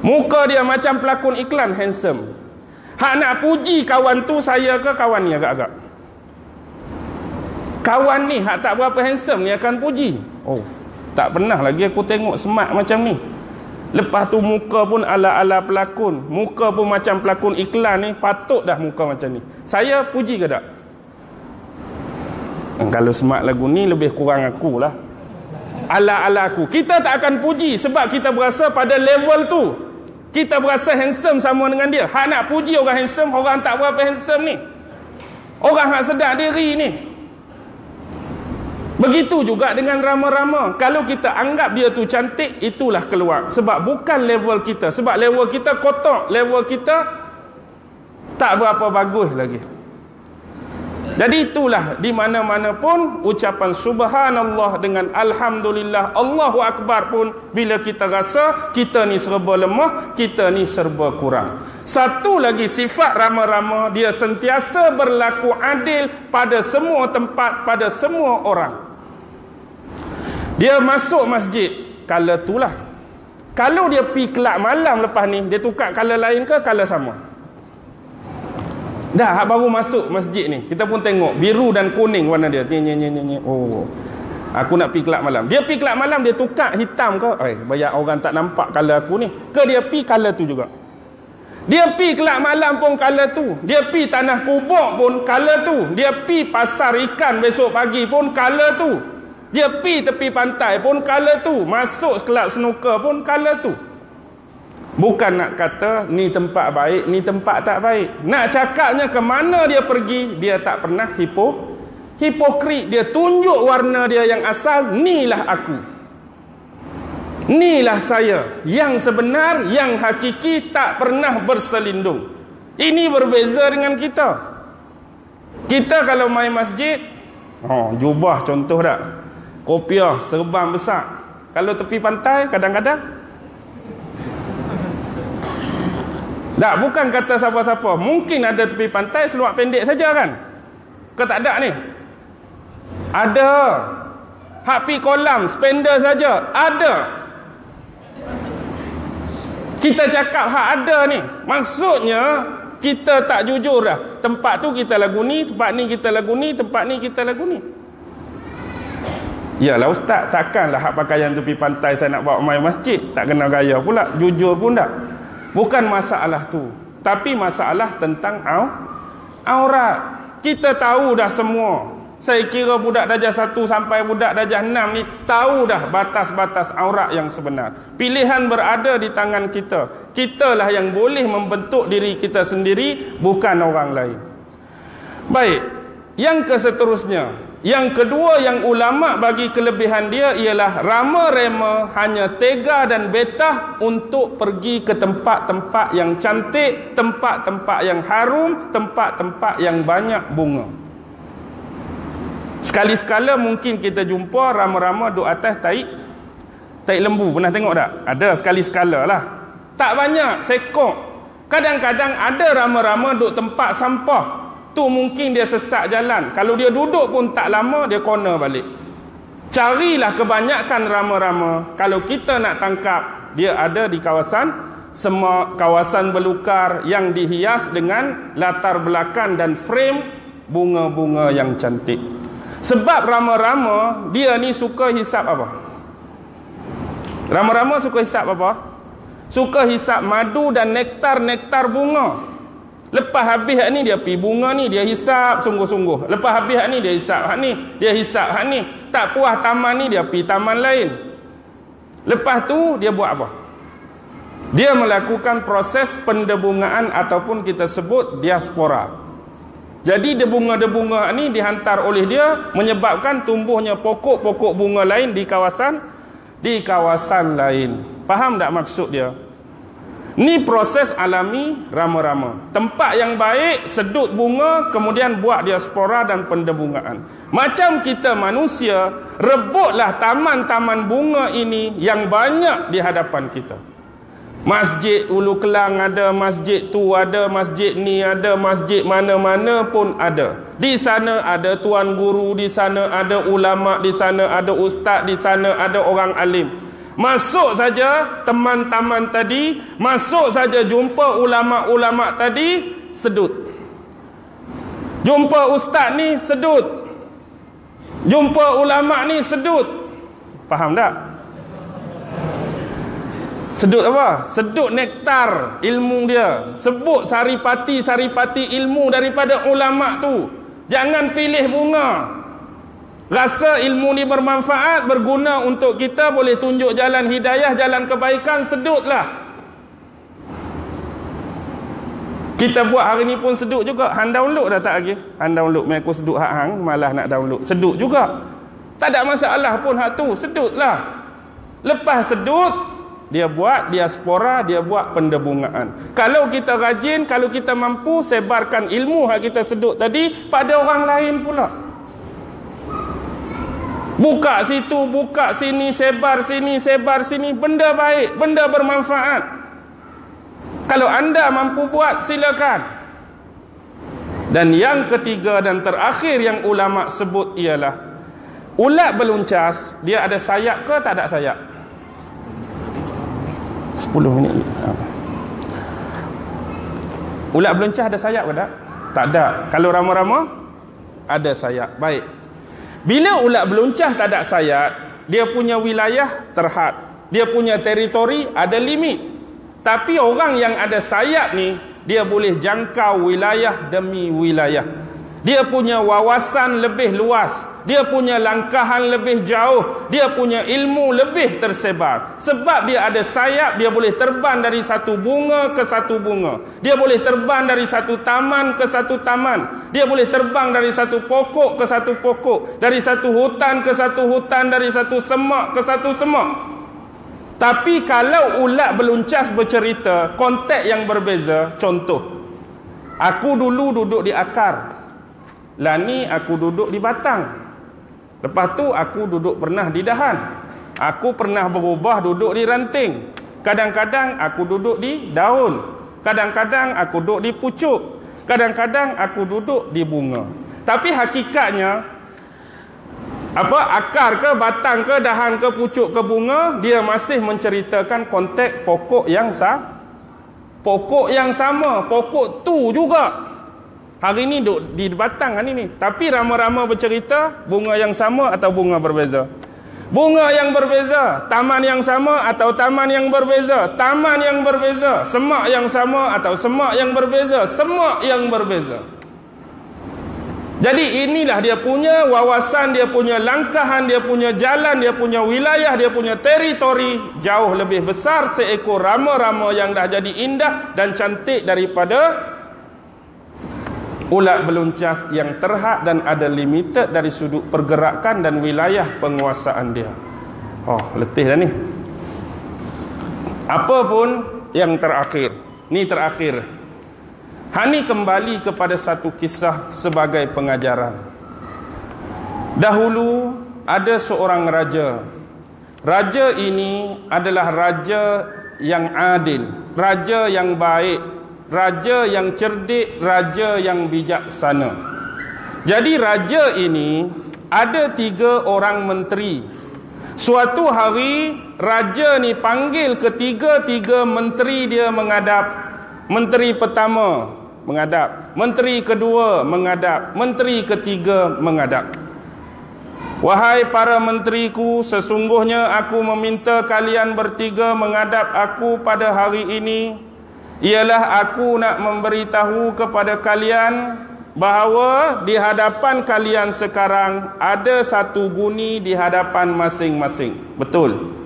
Muka dia macam pelakon iklan handsome. Hak nak puji kawan tu saya ke kawan ni agak-agak? Kawan ni hak tak berapa handsome ni akan puji. Oh, tak pernah lagi aku tengok smart macam ni. Lepas tu muka pun ala-ala pelakon. Muka pun macam pelakon iklan ni. Patut dah muka macam ni. Saya puji ke tak? Kalau smart lagu ni lebih kurang aku lah. Ala-ala aku. Kita tak akan puji sebab kita berasa pada level tu. Kita berasa handsome sama dengan dia. Hak nak puji orang handsome, orang tak berapa handsome ni. Orang hak sedar diri ni. Begitu juga dengan rama-rama. Kalau kita anggap dia tu cantik, itulah keluar. Sebab bukan level kita. Sebab level kita kotak. Level kita tak berapa bagus lagi. Jadi itulah di mana-mana pun ucapan subhanallah dengan alhamdulillah Allahu akbar pun bila kita rasa kita ni serba lemah, kita ni serba kurang. Satu lagi sifat rama-rama dia sentiasa berlaku adil pada semua tempat, pada semua orang. Dia masuk masjid kala itulah. Kalau dia pi kelab malam lepas ni, dia tukar kala lain ke kala sama? Dah baru masuk masjid ni. Kita pun tengok biru dan kuning warna dia. Ni ni ni ni. Oh. Aku nak pergi kelab malam. Dia pergi kelab malam dia tukar hitam ke? Eh, banyak orang tak nampak color aku ni. Ke dia pergi color tu juga. Dia pergi kelab malam pun color tu. Dia pergi tanah kubur pun color tu. Dia pergi pasar ikan besok pagi pun color tu. Dia pergi tepi pantai pun color tu. Masuk kelab snooker pun color tu. Bukan nak kata ni tempat baik, ni tempat tak baik. Nak cakapnya ke mana dia pergi, dia tak pernah hipo hipokrit. Dia tunjuk warna dia yang asal, inilah aku. Inilah saya yang sebenar, yang hakiki tak pernah berselindung. Ini berbeza dengan kita. Kita kalau main masjid, oh, jubah contoh tak? Kopiah serban besar. Kalau tepi pantai kadang-kadang Tak, bukan kata siapa-siapa. Mungkin ada tepi pantai seluar pendek saja kan? Ke tak ada ni? Ada. Happy kolam, spender saja. Ada. Kita cakap hak ada ni. Maksudnya, kita tak jujur dah. Tempat tu kita lagu ni, tempat ni kita lagu ni, tempat ni kita lagu ni. Yalah ustaz, takkanlah hak pakaian tepi pantai saya nak bawa main masjid. Tak kena gaya pula. Jujur pun tak. Bukan masalah tu. Tapi masalah tentang au, aurat. Kita tahu dah semua. Saya kira budak darjah satu sampai budak darjah enam ni tahu dah batas-batas aurat yang sebenar. Pilihan berada di tangan kita. Kitalah yang boleh membentuk diri kita sendiri bukan orang lain. Baik. Yang keseterusnya, yang kedua yang ulama bagi kelebihan dia ialah rama-rema hanya tega dan betah untuk pergi ke tempat-tempat yang cantik, tempat-tempat yang harum, tempat-tempat yang banyak bunga. Sekali-sekala mungkin kita jumpa rama-rama duduk atas taik taik lembu. Pernah tengok tak? Ada sekali-sekala lah. Tak banyak, sekok. Kadang-kadang ada rama-rama duduk tempat sampah tu mungkin dia sesak jalan. Kalau dia duduk pun tak lama dia corner balik. Carilah kebanyakan rama-rama. Kalau kita nak tangkap dia ada di kawasan semua kawasan belukar yang dihias dengan latar belakang dan frame bunga-bunga yang cantik. Sebab rama-rama dia ni suka hisap apa? Rama-rama suka hisap apa? Suka hisap madu dan nektar-nektar bunga Lepas habis hak ni dia pi bunga ni dia hisap sungguh-sungguh. Lepas habis hak ni dia hisap hak ni, dia hisap hak ni. Tak puas taman ni dia pi taman lain. Lepas tu dia buat apa? Dia melakukan proses pendebungaan ataupun kita sebut diaspora. Jadi debunga-debunga ni dihantar oleh dia menyebabkan tumbuhnya pokok-pokok bunga lain di kawasan di kawasan lain. Faham tak maksud dia? Ni proses alami rama-rama. Tempat yang baik, sedut bunga, kemudian buat diaspora dan pendebungaan. Macam kita manusia, rebutlah taman-taman bunga ini yang banyak di hadapan kita. Masjid Ulu Kelang ada, masjid tu ada, masjid ni ada, masjid mana-mana pun ada. Di sana ada tuan guru, di sana ada ulama, di sana ada ustaz, di sana ada orang alim. Masuk saja teman-teman tadi, masuk saja jumpa ulama-ulama tadi, sedut. Jumpa ustaz ni sedut. Jumpa ulama ni sedut. Faham tak? Sedut apa? Sedut nektar ilmu dia. Sebut saripati-saripati ilmu daripada ulama tu. Jangan pilih bunga. Rasa ilmu ni bermanfaat, berguna untuk kita, boleh tunjuk jalan hidayah, jalan kebaikan, sedutlah. Kita buat hari ni pun sedut juga. Han download dah tak lagi? Han download. Mereka aku sedut hak hang, malah nak download. Sedut juga. Tak ada masalah pun hak tu. Sedutlah. Lepas sedut, dia buat diaspora, dia buat pendebungaan. Kalau kita rajin, kalau kita mampu sebarkan ilmu hak kita sedut tadi pada orang lain pula. Buka situ, buka sini, sebar sini, sebar sini. Benda baik, benda bermanfaat. Kalau anda mampu buat, silakan. Dan yang ketiga dan terakhir yang ulama sebut ialah ulat beluncas, dia ada sayap ke tak ada sayap? 10 minit. Ulat beluncas ada sayap ke tak? Tak ada. Kalau rama-rama ada sayap. Baik. Bila ulat beluncah tak ada sayap, dia punya wilayah terhad. Dia punya teritori ada limit. Tapi orang yang ada sayap ni, dia boleh jangkau wilayah demi wilayah. Dia punya wawasan lebih luas. Dia punya langkahan lebih jauh. Dia punya ilmu lebih tersebar. Sebab dia ada sayap, dia boleh terbang dari satu bunga ke satu bunga. Dia boleh terbang dari satu taman ke satu taman. Dia boleh terbang dari satu pokok ke satu pokok. Dari satu hutan ke satu hutan. Dari satu semak ke satu semak. Tapi kalau ulat beluncas bercerita, konteks yang berbeza, contoh. Aku dulu duduk di akar. Lani aku duduk di batang. Lepas tu aku duduk pernah di dahan. Aku pernah berubah duduk di ranting. Kadang-kadang aku duduk di daun. Kadang-kadang aku duduk di pucuk. Kadang-kadang aku duduk di bunga. Tapi hakikatnya apa akar ke batang ke dahan ke pucuk ke bunga dia masih menceritakan konteks pokok yang sah pokok yang sama pokok tu juga Hari ni duduk di batang hari ni. Tapi rama-rama bercerita bunga yang sama atau bunga berbeza. Bunga yang berbeza, taman yang sama atau taman yang berbeza, taman yang berbeza, semak yang sama atau semak yang berbeza, semak yang berbeza. Jadi inilah dia punya wawasan, dia punya langkahan, dia punya jalan, dia punya wilayah, dia punya teritori jauh lebih besar seekor rama-rama yang dah jadi indah dan cantik daripada ulat beluncas yang terhad dan ada limited dari sudut pergerakan dan wilayah penguasaan dia. Oh, letih dah ni. Apa pun yang terakhir. Ni terakhir. Hani kembali kepada satu kisah sebagai pengajaran. Dahulu ada seorang raja. Raja ini adalah raja yang adil, raja yang baik, raja yang cerdik, raja yang bijaksana. Jadi raja ini ada tiga orang menteri. Suatu hari raja ni panggil ketiga-tiga menteri dia menghadap. Menteri pertama menghadap, menteri kedua menghadap, menteri ketiga menghadap. Wahai para menteriku, sesungguhnya aku meminta kalian bertiga menghadap aku pada hari ini ialah aku nak memberitahu kepada kalian bahawa di hadapan kalian sekarang ada satu guni di hadapan masing-masing. Betul.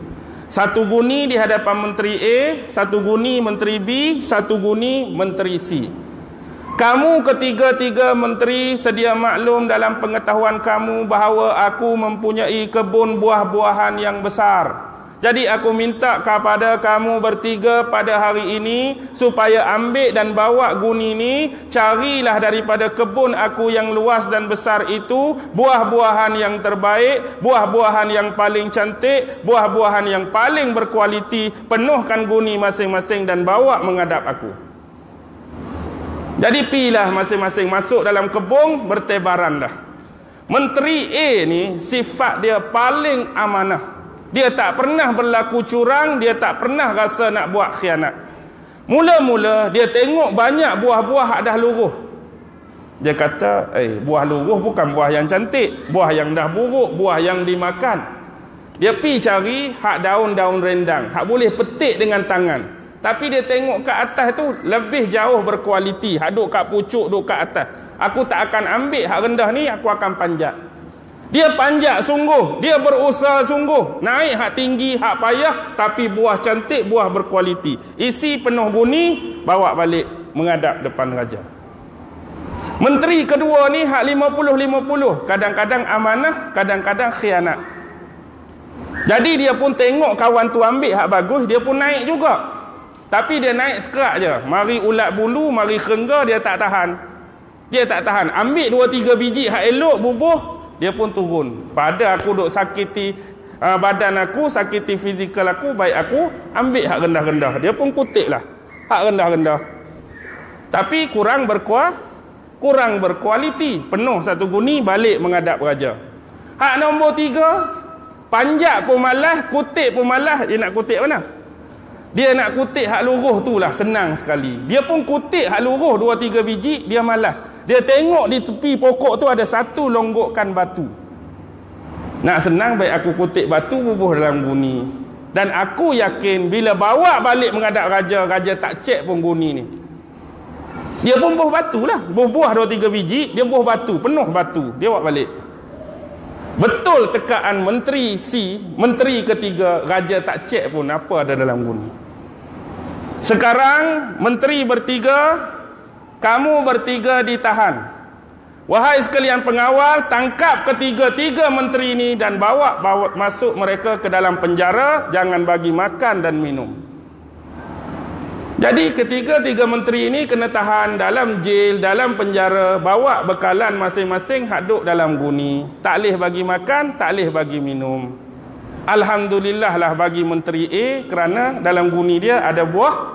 Satu guni di hadapan menteri A, satu guni menteri B, satu guni menteri C. Kamu ketiga-tiga menteri sedia maklum dalam pengetahuan kamu bahawa aku mempunyai kebun buah-buahan yang besar. Jadi aku minta kepada kamu bertiga pada hari ini supaya ambil dan bawa guni ini, carilah daripada kebun aku yang luas dan besar itu buah-buahan yang terbaik, buah-buahan yang paling cantik, buah-buahan yang paling berkualiti, penuhkan guni masing-masing dan bawa menghadap aku. Jadi pilah masing-masing masuk dalam kebun bertebaran dah. Menteri A ni sifat dia paling amanah. Dia tak pernah berlaku curang, dia tak pernah rasa nak buat khianat. Mula-mula dia tengok banyak buah-buah dah luruh. Dia kata, "Eh, buah luruh bukan buah yang cantik, buah yang dah buruk, buah yang dimakan." Dia pi cari hak daun-daun rendang, hak boleh petik dengan tangan. Tapi dia tengok ke atas tu lebih jauh berkualiti, hak duk kat pucuk, duk kat atas. Aku tak akan ambil hak rendah ni, aku akan panjat. Dia panjat sungguh, dia berusaha sungguh, naik hak tinggi, hak payah, tapi buah cantik, buah berkualiti. Isi penuh bunyi, bawa balik menghadap depan raja. Menteri kedua ni hak 50-50, kadang-kadang amanah, kadang-kadang khianat. Jadi dia pun tengok kawan tu ambil hak bagus, dia pun naik juga. Tapi dia naik sekerak je. Mari ulat bulu, mari kerengga, dia tak tahan. Dia tak tahan. Ambil dua tiga biji hak elok, bubuh, dia pun turun. Pada aku duk sakiti uh, badan aku sakiti fizikal aku baik aku ambil hak rendah-rendah. Dia pun kutip lah hak rendah-rendah. Tapi kurang berkuah kurang berkualiti. Penuh satu guni balik menghadap raja. Hak nombor tiga panjat pun malas kutip pun malas dia nak kutip mana? Dia nak kutip hak luruh tu lah. Senang sekali. Dia pun kutip hak luruh dua tiga biji dia malas dia tengok di tepi pokok tu ada satu longgokan batu. Nak senang baik aku kutip batu bubuh dalam guni. Dan aku yakin bila bawa balik menghadap raja, raja tak cek pun guni ni. Dia pun buah batu lah. Buah-buah dua tiga biji, dia buah batu. Penuh batu. Dia bawa balik. Betul tekaan menteri C, menteri ketiga, raja tak cek pun apa ada dalam guni. Sekarang, menteri bertiga, kamu bertiga ditahan. Wahai sekalian pengawal, tangkap ketiga-tiga menteri ini dan bawa, bawa masuk mereka ke dalam penjara, jangan bagi makan dan minum. Jadi ketiga-tiga menteri ini kena tahan dalam jail, dalam penjara, bawa bekalan masing-masing haduk dalam guni. Tak boleh bagi makan, tak boleh bagi minum. Alhamdulillah lah bagi menteri A kerana dalam guni dia ada buah.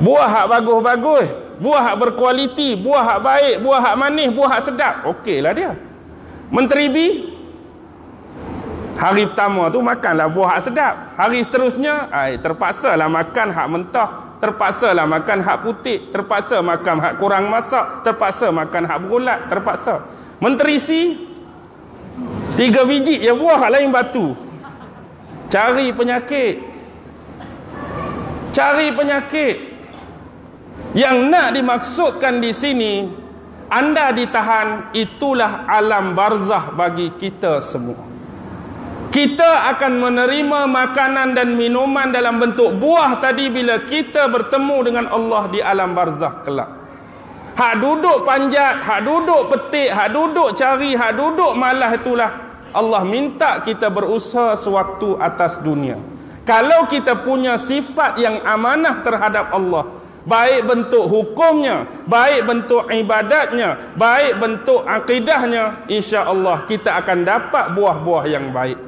Buah hak bagus-bagus buah hak berkualiti, buah hak baik, buah hak manis, buah hak sedap. Okeylah dia. Menteri B hari pertama tu makanlah buah hak sedap. Hari seterusnya, ai terpaksalah makan hak mentah, terpaksalah makan hak putih, terpaksa makan hak kurang masak, terpaksa makan hak berulat, terpaksa. Menteri C tiga biji ya buah hak lain batu. Cari penyakit. Cari penyakit. Yang nak dimaksudkan di sini anda ditahan itulah alam barzah bagi kita semua. Kita akan menerima makanan dan minuman dalam bentuk buah tadi bila kita bertemu dengan Allah di alam barzah kelak. Hak duduk panjat, hak duduk petik, hak duduk cari, hak duduk malah itulah Allah minta kita berusaha sewaktu atas dunia. Kalau kita punya sifat yang amanah terhadap Allah, baik bentuk hukumnya baik bentuk ibadatnya baik bentuk akidahnya insya-Allah kita akan dapat buah-buah yang baik.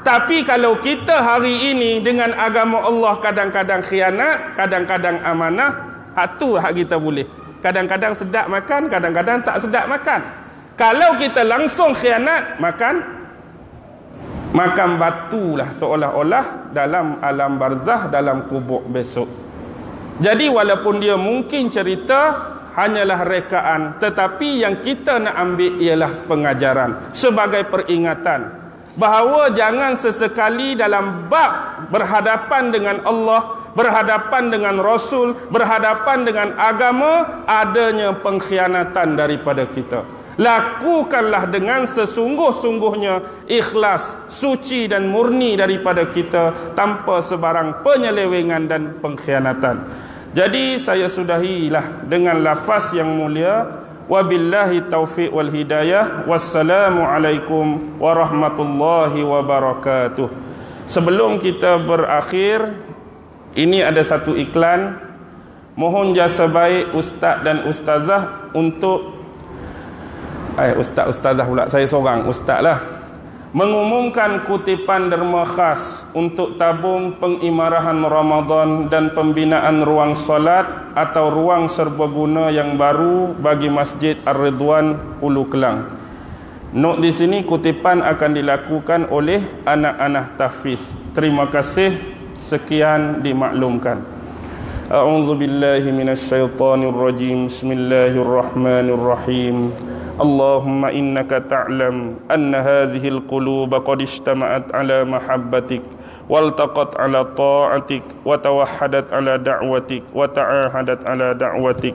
Tapi kalau kita hari ini dengan agama Allah kadang-kadang khianat kadang-kadang amanah hatu hak kita boleh. Kadang-kadang sedap makan kadang-kadang tak sedap makan. Kalau kita langsung khianat makan makan batulah seolah-olah dalam alam barzah dalam kubur besok jadi walaupun dia mungkin cerita hanyalah rekaan. Tetapi yang kita nak ambil ialah pengajaran sebagai peringatan bahawa jangan sesekali dalam bab berhadapan dengan Allah berhadapan dengan Rasul berhadapan dengan agama adanya pengkhianatan daripada kita. Lakukanlah dengan sesungguh-sungguhnya ikhlas suci dan murni daripada kita tanpa sebarang penyelewengan dan pengkhianatan jadi saya sudahilah dengan lafaz yang mulia wabillahi taufiq wal hidayah wassalamu alaikum warahmatullahi wabarakatuh Sebelum kita berakhir, ini ada satu iklan. Mohon jasa baik ustaz dan ustazah untuk eh ustaz ustazah pula saya seorang ustaz lah mengumumkan kutipan derma khas untuk tabung pengimarahan Ramadan dan pembinaan ruang solat atau ruang serbaguna yang baru bagi Masjid Ar-Ridwan Ulu Kelang. Not di sini kutipan akan dilakukan oleh anak-anak tahfiz. Terima kasih. Sekian dimaklumkan. A'udzu billahi minasyaitonir rajim. Bismillahirrahmanirrahim. Allahumma innaka ta'lam anna hadhihi alqulub qad ijtama'at ala mahabbatik والتقت على طاعتك وتوحدت على دعوتك وتعاهدت على دعوتك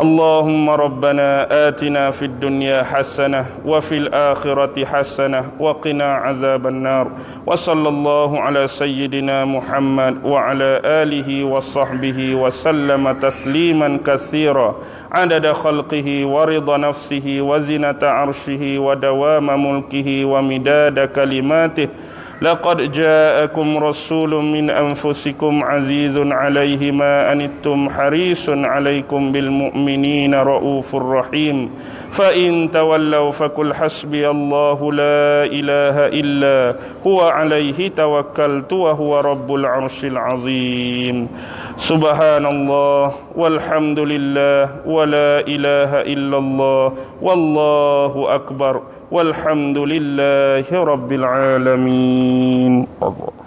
اللهم ربنا آتنا في الدنيا حسنة وفي الآخرة حسنة وقنا عذاب النار وصلى الله على سيدنا محمد وعلى آله وصحبه وسلم تسليما كثيرا عدد خلقه ورضا نفسه وزنة عرشه ودوام ملكه ومداد كلماته لقد جاءكم رسول من أنفسكم عزيز عليه ما أنتم حريص عليكم بالمؤمنين رؤوف رحيم. فإن تولوا فقل حسبي الله لا إله إلا هو عليه توكلت وهو رب العرش العظيم. سبحان الله والحمد لله ولا إله إلا الله والله أكبر. والحمد لله رب العالمين. الله